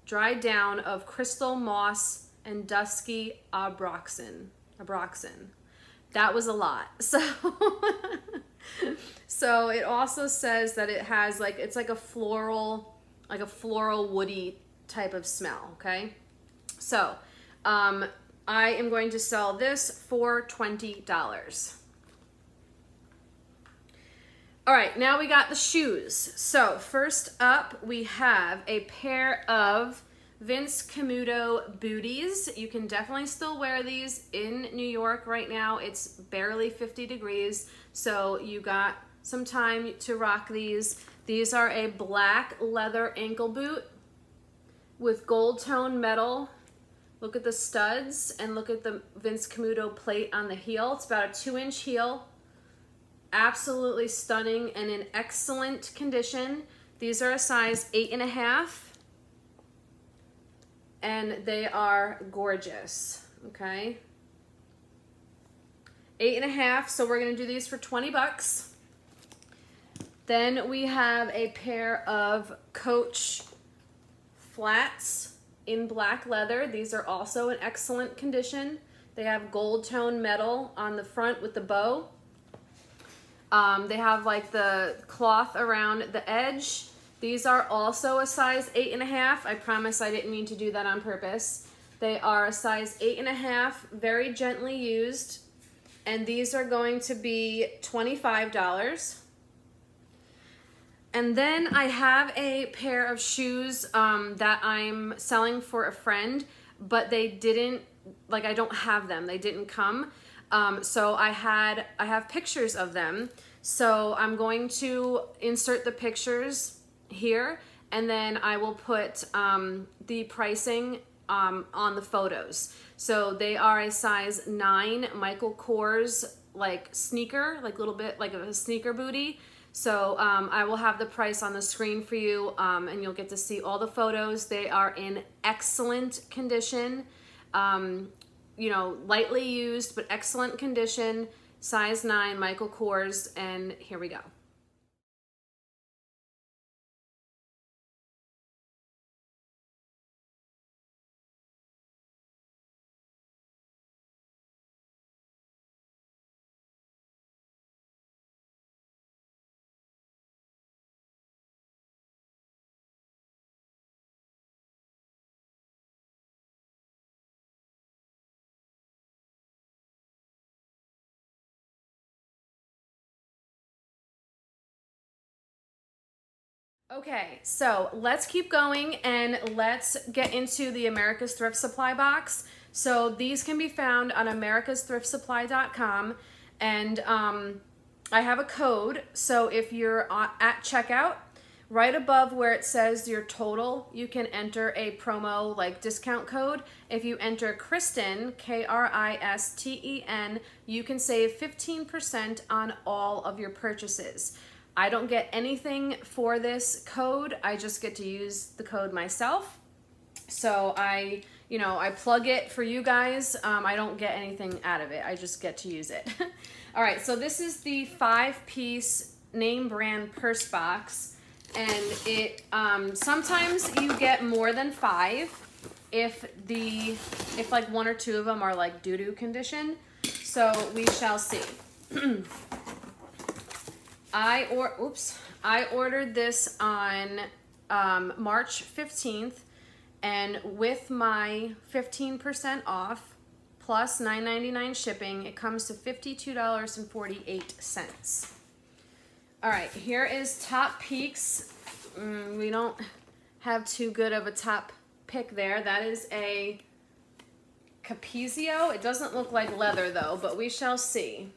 Speaker 1: dried down of crystal moss and dusky abroxin. Abroxin. That was a lot. So, so it also says that it has like, it's like a floral, like a floral woody type of smell, okay? So, um, I am going to sell this for $20. All right, now we got the shoes. So first up, we have a pair of Vince Camuto booties. You can definitely still wear these in New York right now. It's barely 50 degrees, so you got some time to rock these. These are a black leather ankle boot with gold tone metal Look at the studs and look at the Vince Camuto plate on the heel. It's about a two inch heel. Absolutely stunning and in excellent condition. These are a size eight and a half and they are gorgeous, okay? Eight and a half, so we're gonna do these for 20 bucks. Then we have a pair of Coach flats in black leather. These are also in excellent condition. They have gold tone metal on the front with the bow. Um, they have like the cloth around the edge. These are also a size eight and a half. I promise I didn't mean to do that on purpose. They are a size eight and a half, very gently used. And these are going to be $25. And then I have a pair of shoes um, that I'm selling for a friend, but they didn't, like I don't have them. They didn't come. Um, so I had, I have pictures of them. So I'm going to insert the pictures here and then I will put um, the pricing um, on the photos. So they are a size nine Michael Kors like sneaker, like a little bit like a sneaker booty. So um, I will have the price on the screen for you um, and you'll get to see all the photos. They are in excellent condition, um, you know, lightly used, but excellent condition, size nine, Michael Kors, and here we go. Okay, so let's keep going and let's get into the America's Thrift Supply box. So these can be found on americasthriftsupply.com and um, I have a code. So if you're at checkout, right above where it says your total, you can enter a promo like discount code. If you enter Kristen, K-R-I-S-T-E-N, you can save 15% on all of your purchases. I don't get anything for this code. I just get to use the code myself. So I, you know, I plug it for you guys. Um, I don't get anything out of it. I just get to use it. All right, so this is the five piece name brand purse box. And it, um, sometimes you get more than five if the, if like one or two of them are like doo-doo condition. So we shall see. I or oops, I ordered this on um, March 15th and with my 15% off plus $9.99 shipping, it comes to $52.48. All right, here is Top Peaks. Mm, we don't have too good of a top pick there. That is a Capezio. It doesn't look like leather though, but we shall see.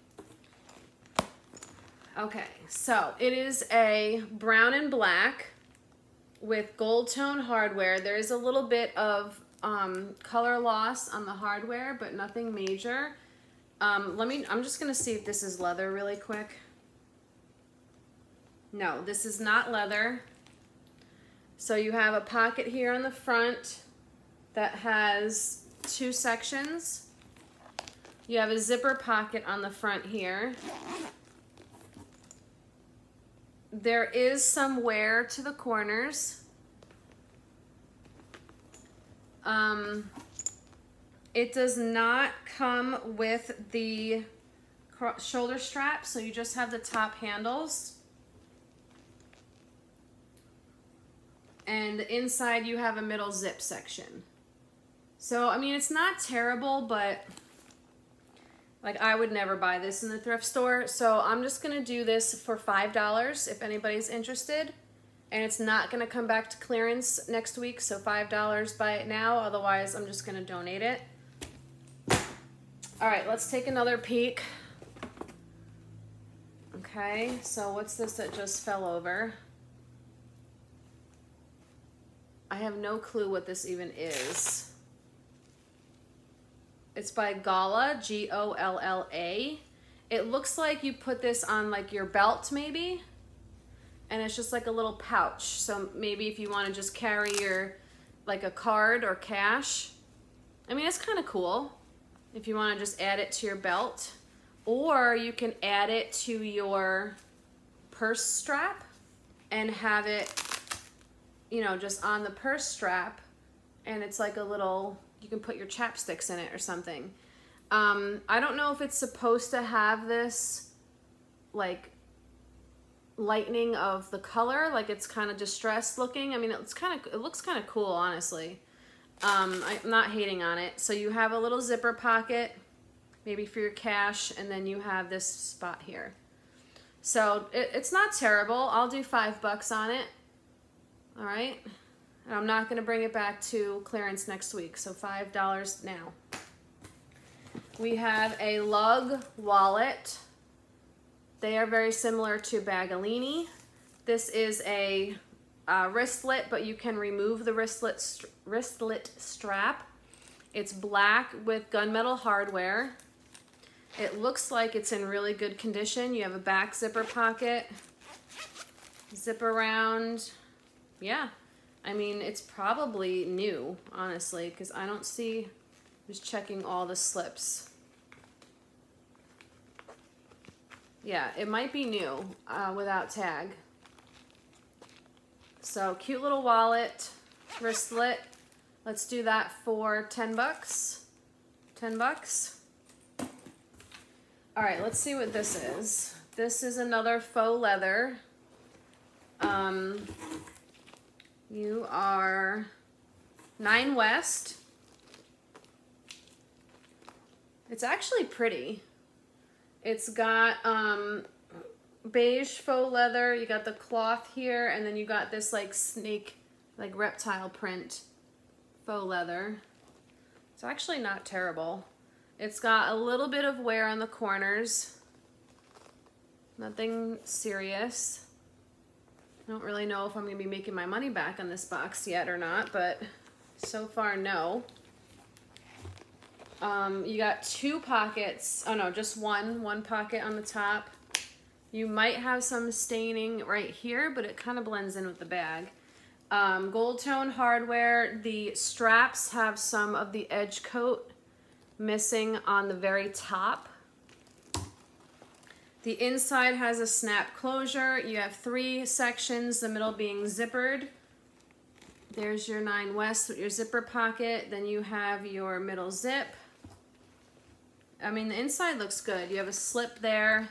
Speaker 1: Okay, so it is a brown and black with gold tone hardware. There is a little bit of um, color loss on the hardware, but nothing major. Um, let me, I'm just gonna see if this is leather really quick. No, this is not leather. So you have a pocket here on the front that has two sections. You have a zipper pocket on the front here. There is some wear to the corners. Um, it does not come with the shoulder strap, so you just have the top handles. And inside you have a middle zip section. So, I mean, it's not terrible, but like I would never buy this in the thrift store. So I'm just gonna do this for $5 if anybody's interested. And it's not gonna come back to clearance next week, so $5 buy it now, otherwise I'm just gonna donate it. All right, let's take another peek. Okay, so what's this that just fell over? I have no clue what this even is. It's by Golla, G-O-L-L-A. It looks like you put this on like your belt maybe. And it's just like a little pouch. So maybe if you want to just carry your, like a card or cash. I mean, it's kind of cool if you want to just add it to your belt. Or you can add it to your purse strap and have it, you know, just on the purse strap. And it's like a little you can put your chapsticks in it or something. Um, I don't know if it's supposed to have this like lightening of the color, like it's kind of distressed looking. I mean, it's kind of, it looks kind of cool, honestly. Um, I'm not hating on it. So you have a little zipper pocket, maybe for your cash, and then you have this spot here. So it, it's not terrible. I'll do five bucks on it. All right. And I'm not gonna bring it back to clearance next week, so $5 now. We have a lug wallet. They are very similar to Baggallini. This is a uh, wristlet, but you can remove the wristlet, st wristlet strap. It's black with gunmetal hardware. It looks like it's in really good condition. You have a back zipper pocket, zip around. Yeah, I mean, it's probably new, honestly, because I don't see, just checking all the slips. Yeah, it might be new uh, without tag. So cute little wallet, wristlet. Let's do that for 10 bucks. 10 bucks. All right, let's see what this is. This is another faux leather. Um, you are 9 West. It's actually pretty. It's got um, beige faux leather. You got the cloth here, and then you got this like snake, like reptile print faux leather. It's actually not terrible. It's got a little bit of wear on the corners. Nothing serious. I don't really know if I'm to be making my money back on this box yet or not, but so far, no. Um, you got two pockets. Oh no, just one. One pocket on the top. You might have some staining right here, but it kind of blends in with the bag. Um, gold tone hardware. The straps have some of the edge coat missing on the very top. The inside has a snap closure. You have three sections, the middle being zippered. There's your 9 West with your zipper pocket. Then you have your middle zip. I mean, the inside looks good. You have a slip there,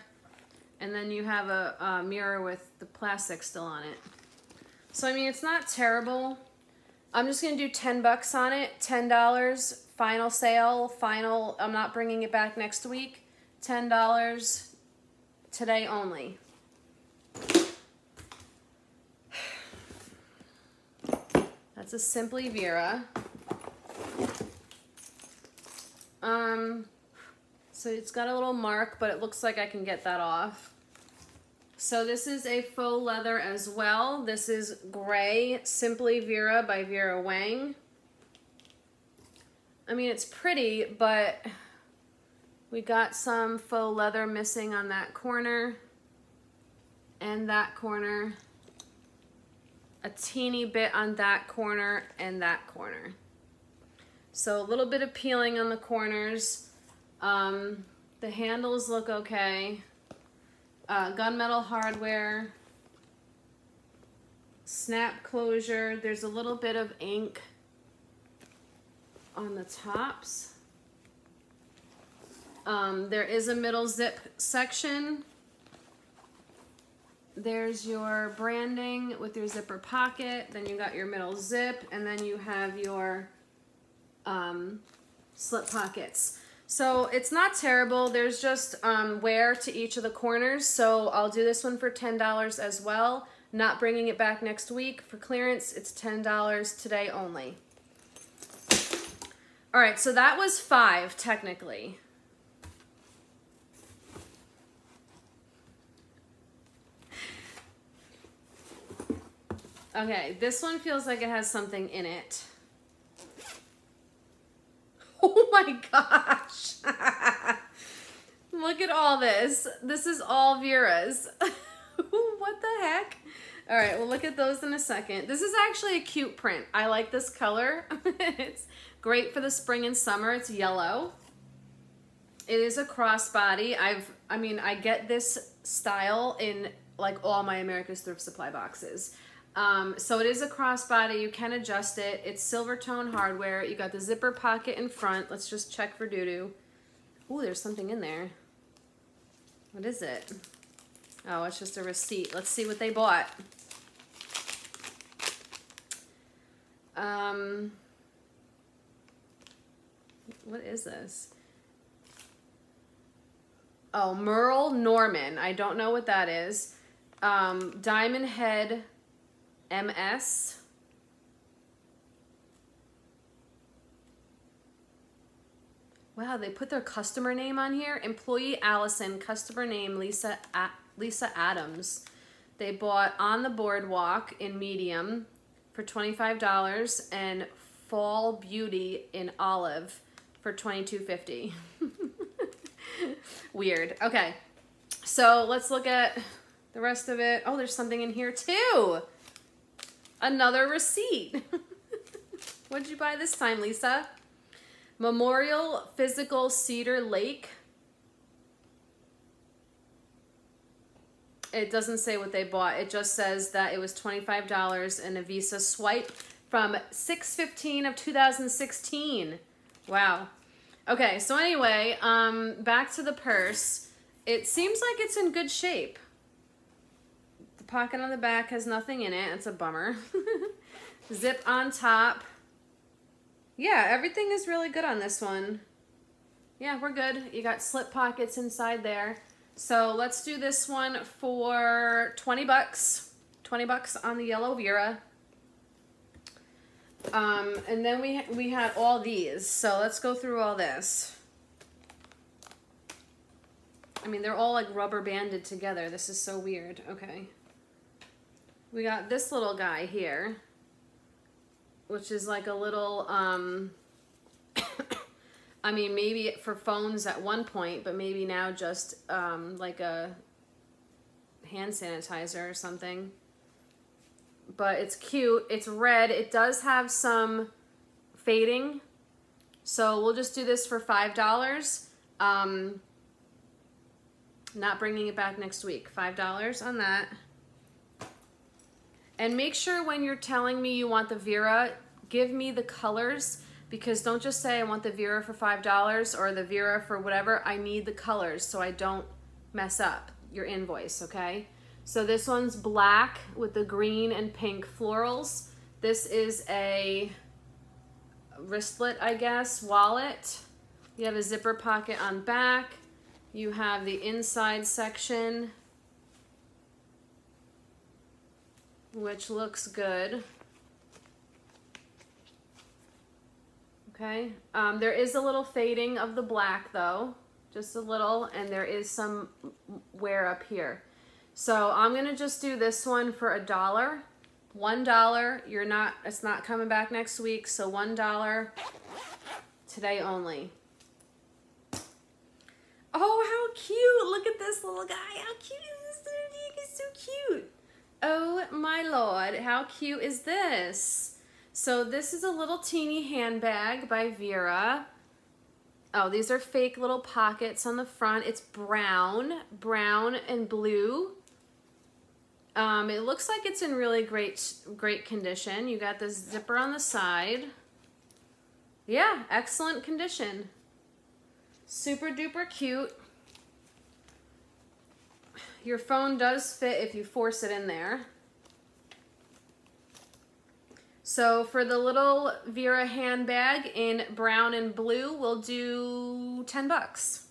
Speaker 1: and then you have a, a mirror with the plastic still on it. So, I mean, it's not terrible. I'm just going to do 10 bucks on it. $10, final sale, final, I'm not bringing it back next week. $10 today only. That's a Simply Vera. Um, so it's got a little mark, but it looks like I can get that off. So this is a faux leather as well. This is gray Simply Vera by Vera Wang. I mean, it's pretty, but we got some faux leather missing on that corner and that corner. A teeny bit on that corner and that corner. So a little bit of peeling on the corners. Um, the handles look okay. Uh, gunmetal hardware. Snap closure. There's a little bit of ink on the tops. Um, there is a middle zip section. There's your branding with your zipper pocket. Then you got your middle zip, and then you have your um, slip pockets. So it's not terrible. There's just um, wear to each of the corners. So I'll do this one for $10 as well. Not bringing it back next week. For clearance, it's $10 today only. All right, so that was five technically. Okay, this one feels like it has something in it. Oh my gosh. Look at all this. This is all Vera's. what the heck? All right, we'll look at those in a second. This is actually a cute print. I like this color. it's great for the spring and summer. It's yellow. It is a crossbody. I've, I mean, I get this style in like all my America's Thrift Supply boxes. Um, so it is a crossbody. You can adjust it. It's silver tone hardware. You got the zipper pocket in front. Let's just check for doo-doo. Ooh, there's something in there. What is it? Oh, it's just a receipt. Let's see what they bought. Um, what is this? Oh, Merle Norman. I don't know what that is. Um, Diamond Head MS. Wow, they put their customer name on here. Employee Allison, customer name Lisa A Lisa Adams. They bought On the Boardwalk in medium for $25 and Fall Beauty in olive for $22.50. Weird. Okay. So let's look at the rest of it. Oh, there's something in here too. Another receipt. What'd you buy this time, Lisa? Memorial Physical Cedar Lake. It doesn't say what they bought. It just says that it was $25 and a Visa swipe from 615 of 2016. Wow. Okay, so anyway, um, back to the purse. It seems like it's in good shape pocket on the back has nothing in it. It's a bummer. Zip on top. Yeah, everything is really good on this one. Yeah, we're good. You got slip pockets inside there. So let's do this one for 20 bucks. 20 bucks on the yellow Vera. Um, and then we, we had all these. So let's go through all this. I mean, they're all like rubber banded together. This is so weird. Okay. We got this little guy here, which is like a little, um, I mean, maybe for phones at one point, but maybe now just um, like a hand sanitizer or something. But it's cute. It's red. It does have some fading. So we'll just do this for $5. Um, not bringing it back next week. $5 on that. And make sure when you're telling me you want the Vera, give me the colors because don't just say I want the Vera for $5 or the Vera for whatever. I need the colors so I don't mess up your invoice, okay? So this one's black with the green and pink florals. This is a wristlet, I guess, wallet. You have a zipper pocket on back. You have the inside section, which looks good. Okay, um, there is a little fading of the black though, just a little, and there is some wear up here. So I'm gonna just do this one for a dollar. One dollar, you're not, it's not coming back next week, so one dollar today only. Oh, how cute, look at this little guy, how cute is this little it's so cute. Oh my lord, how cute is this? So this is a little teeny handbag by Vera. Oh, these are fake little pockets on the front. It's brown, brown and blue. Um, it looks like it's in really great, great condition. You got this zipper on the side. Yeah, excellent condition. Super duper cute. Your phone does fit if you force it in there. So for the little Vera handbag in brown and blue, we'll do 10 bucks.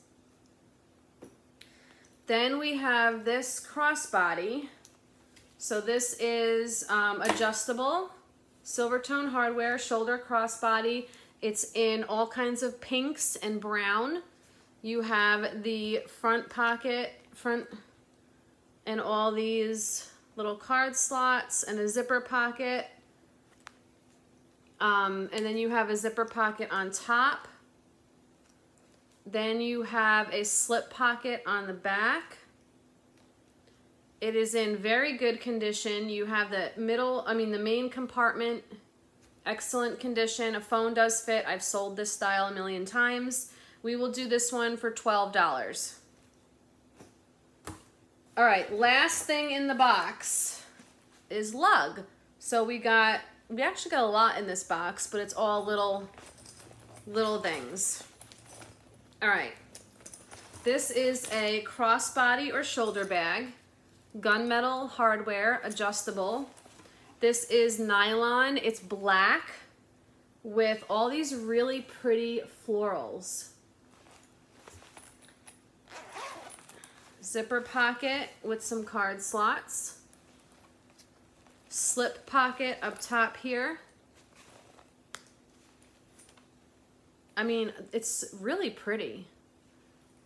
Speaker 1: Then we have this crossbody. So this is um, adjustable, silver tone hardware, shoulder crossbody. It's in all kinds of pinks and brown. You have the front pocket, front, and all these little card slots and a zipper pocket um, and then you have a zipper pocket on top. Then you have a slip pocket on the back. It is in very good condition. You have the middle, I mean the main compartment, excellent condition. A phone does fit. I've sold this style a million times. We will do this one for $12. All right, last thing in the box is lug. So we got we actually got a lot in this box, but it's all little, little things. All right. This is a crossbody or shoulder bag, gunmetal hardware, adjustable. This is nylon. It's black with all these really pretty florals. Zipper pocket with some card slots slip pocket up top here. I mean, it's really pretty.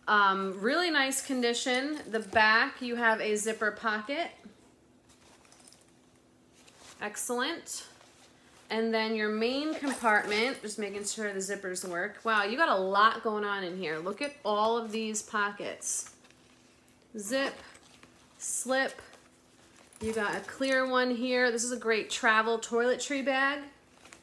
Speaker 1: Um, really nice condition. The back, you have a zipper pocket. Excellent. And then your main compartment, just making sure the zippers work. Wow, you got a lot going on in here. Look at all of these pockets. Zip, slip, you got a clear one here. This is a great travel toiletry bag.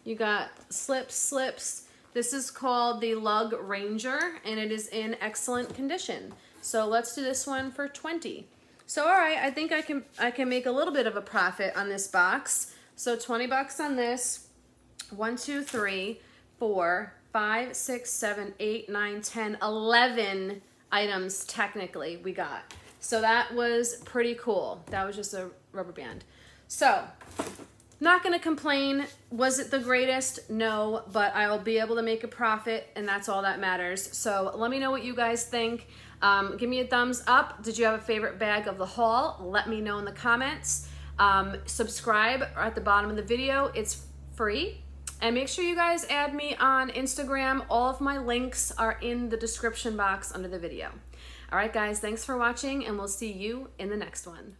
Speaker 1: You got slip slips. This is called the Lug Ranger and it is in excellent condition. So let's do this one for 20. So all right, I think I can I can make a little bit of a profit on this box. So 20 bucks on this. One, two, three, four, five, six, seven, eight, nine, 10, 11 items technically we got. So that was pretty cool. That was just a rubber band. So, not gonna complain. Was it the greatest? No, but I'll be able to make a profit and that's all that matters. So let me know what you guys think. Um, give me a thumbs up. Did you have a favorite bag of the haul? Let me know in the comments. Um, subscribe at the bottom of the video. It's free. And make sure you guys add me on Instagram. All of my links are in the description box under the video. All right, guys, thanks for watching, and we'll see you in the next one.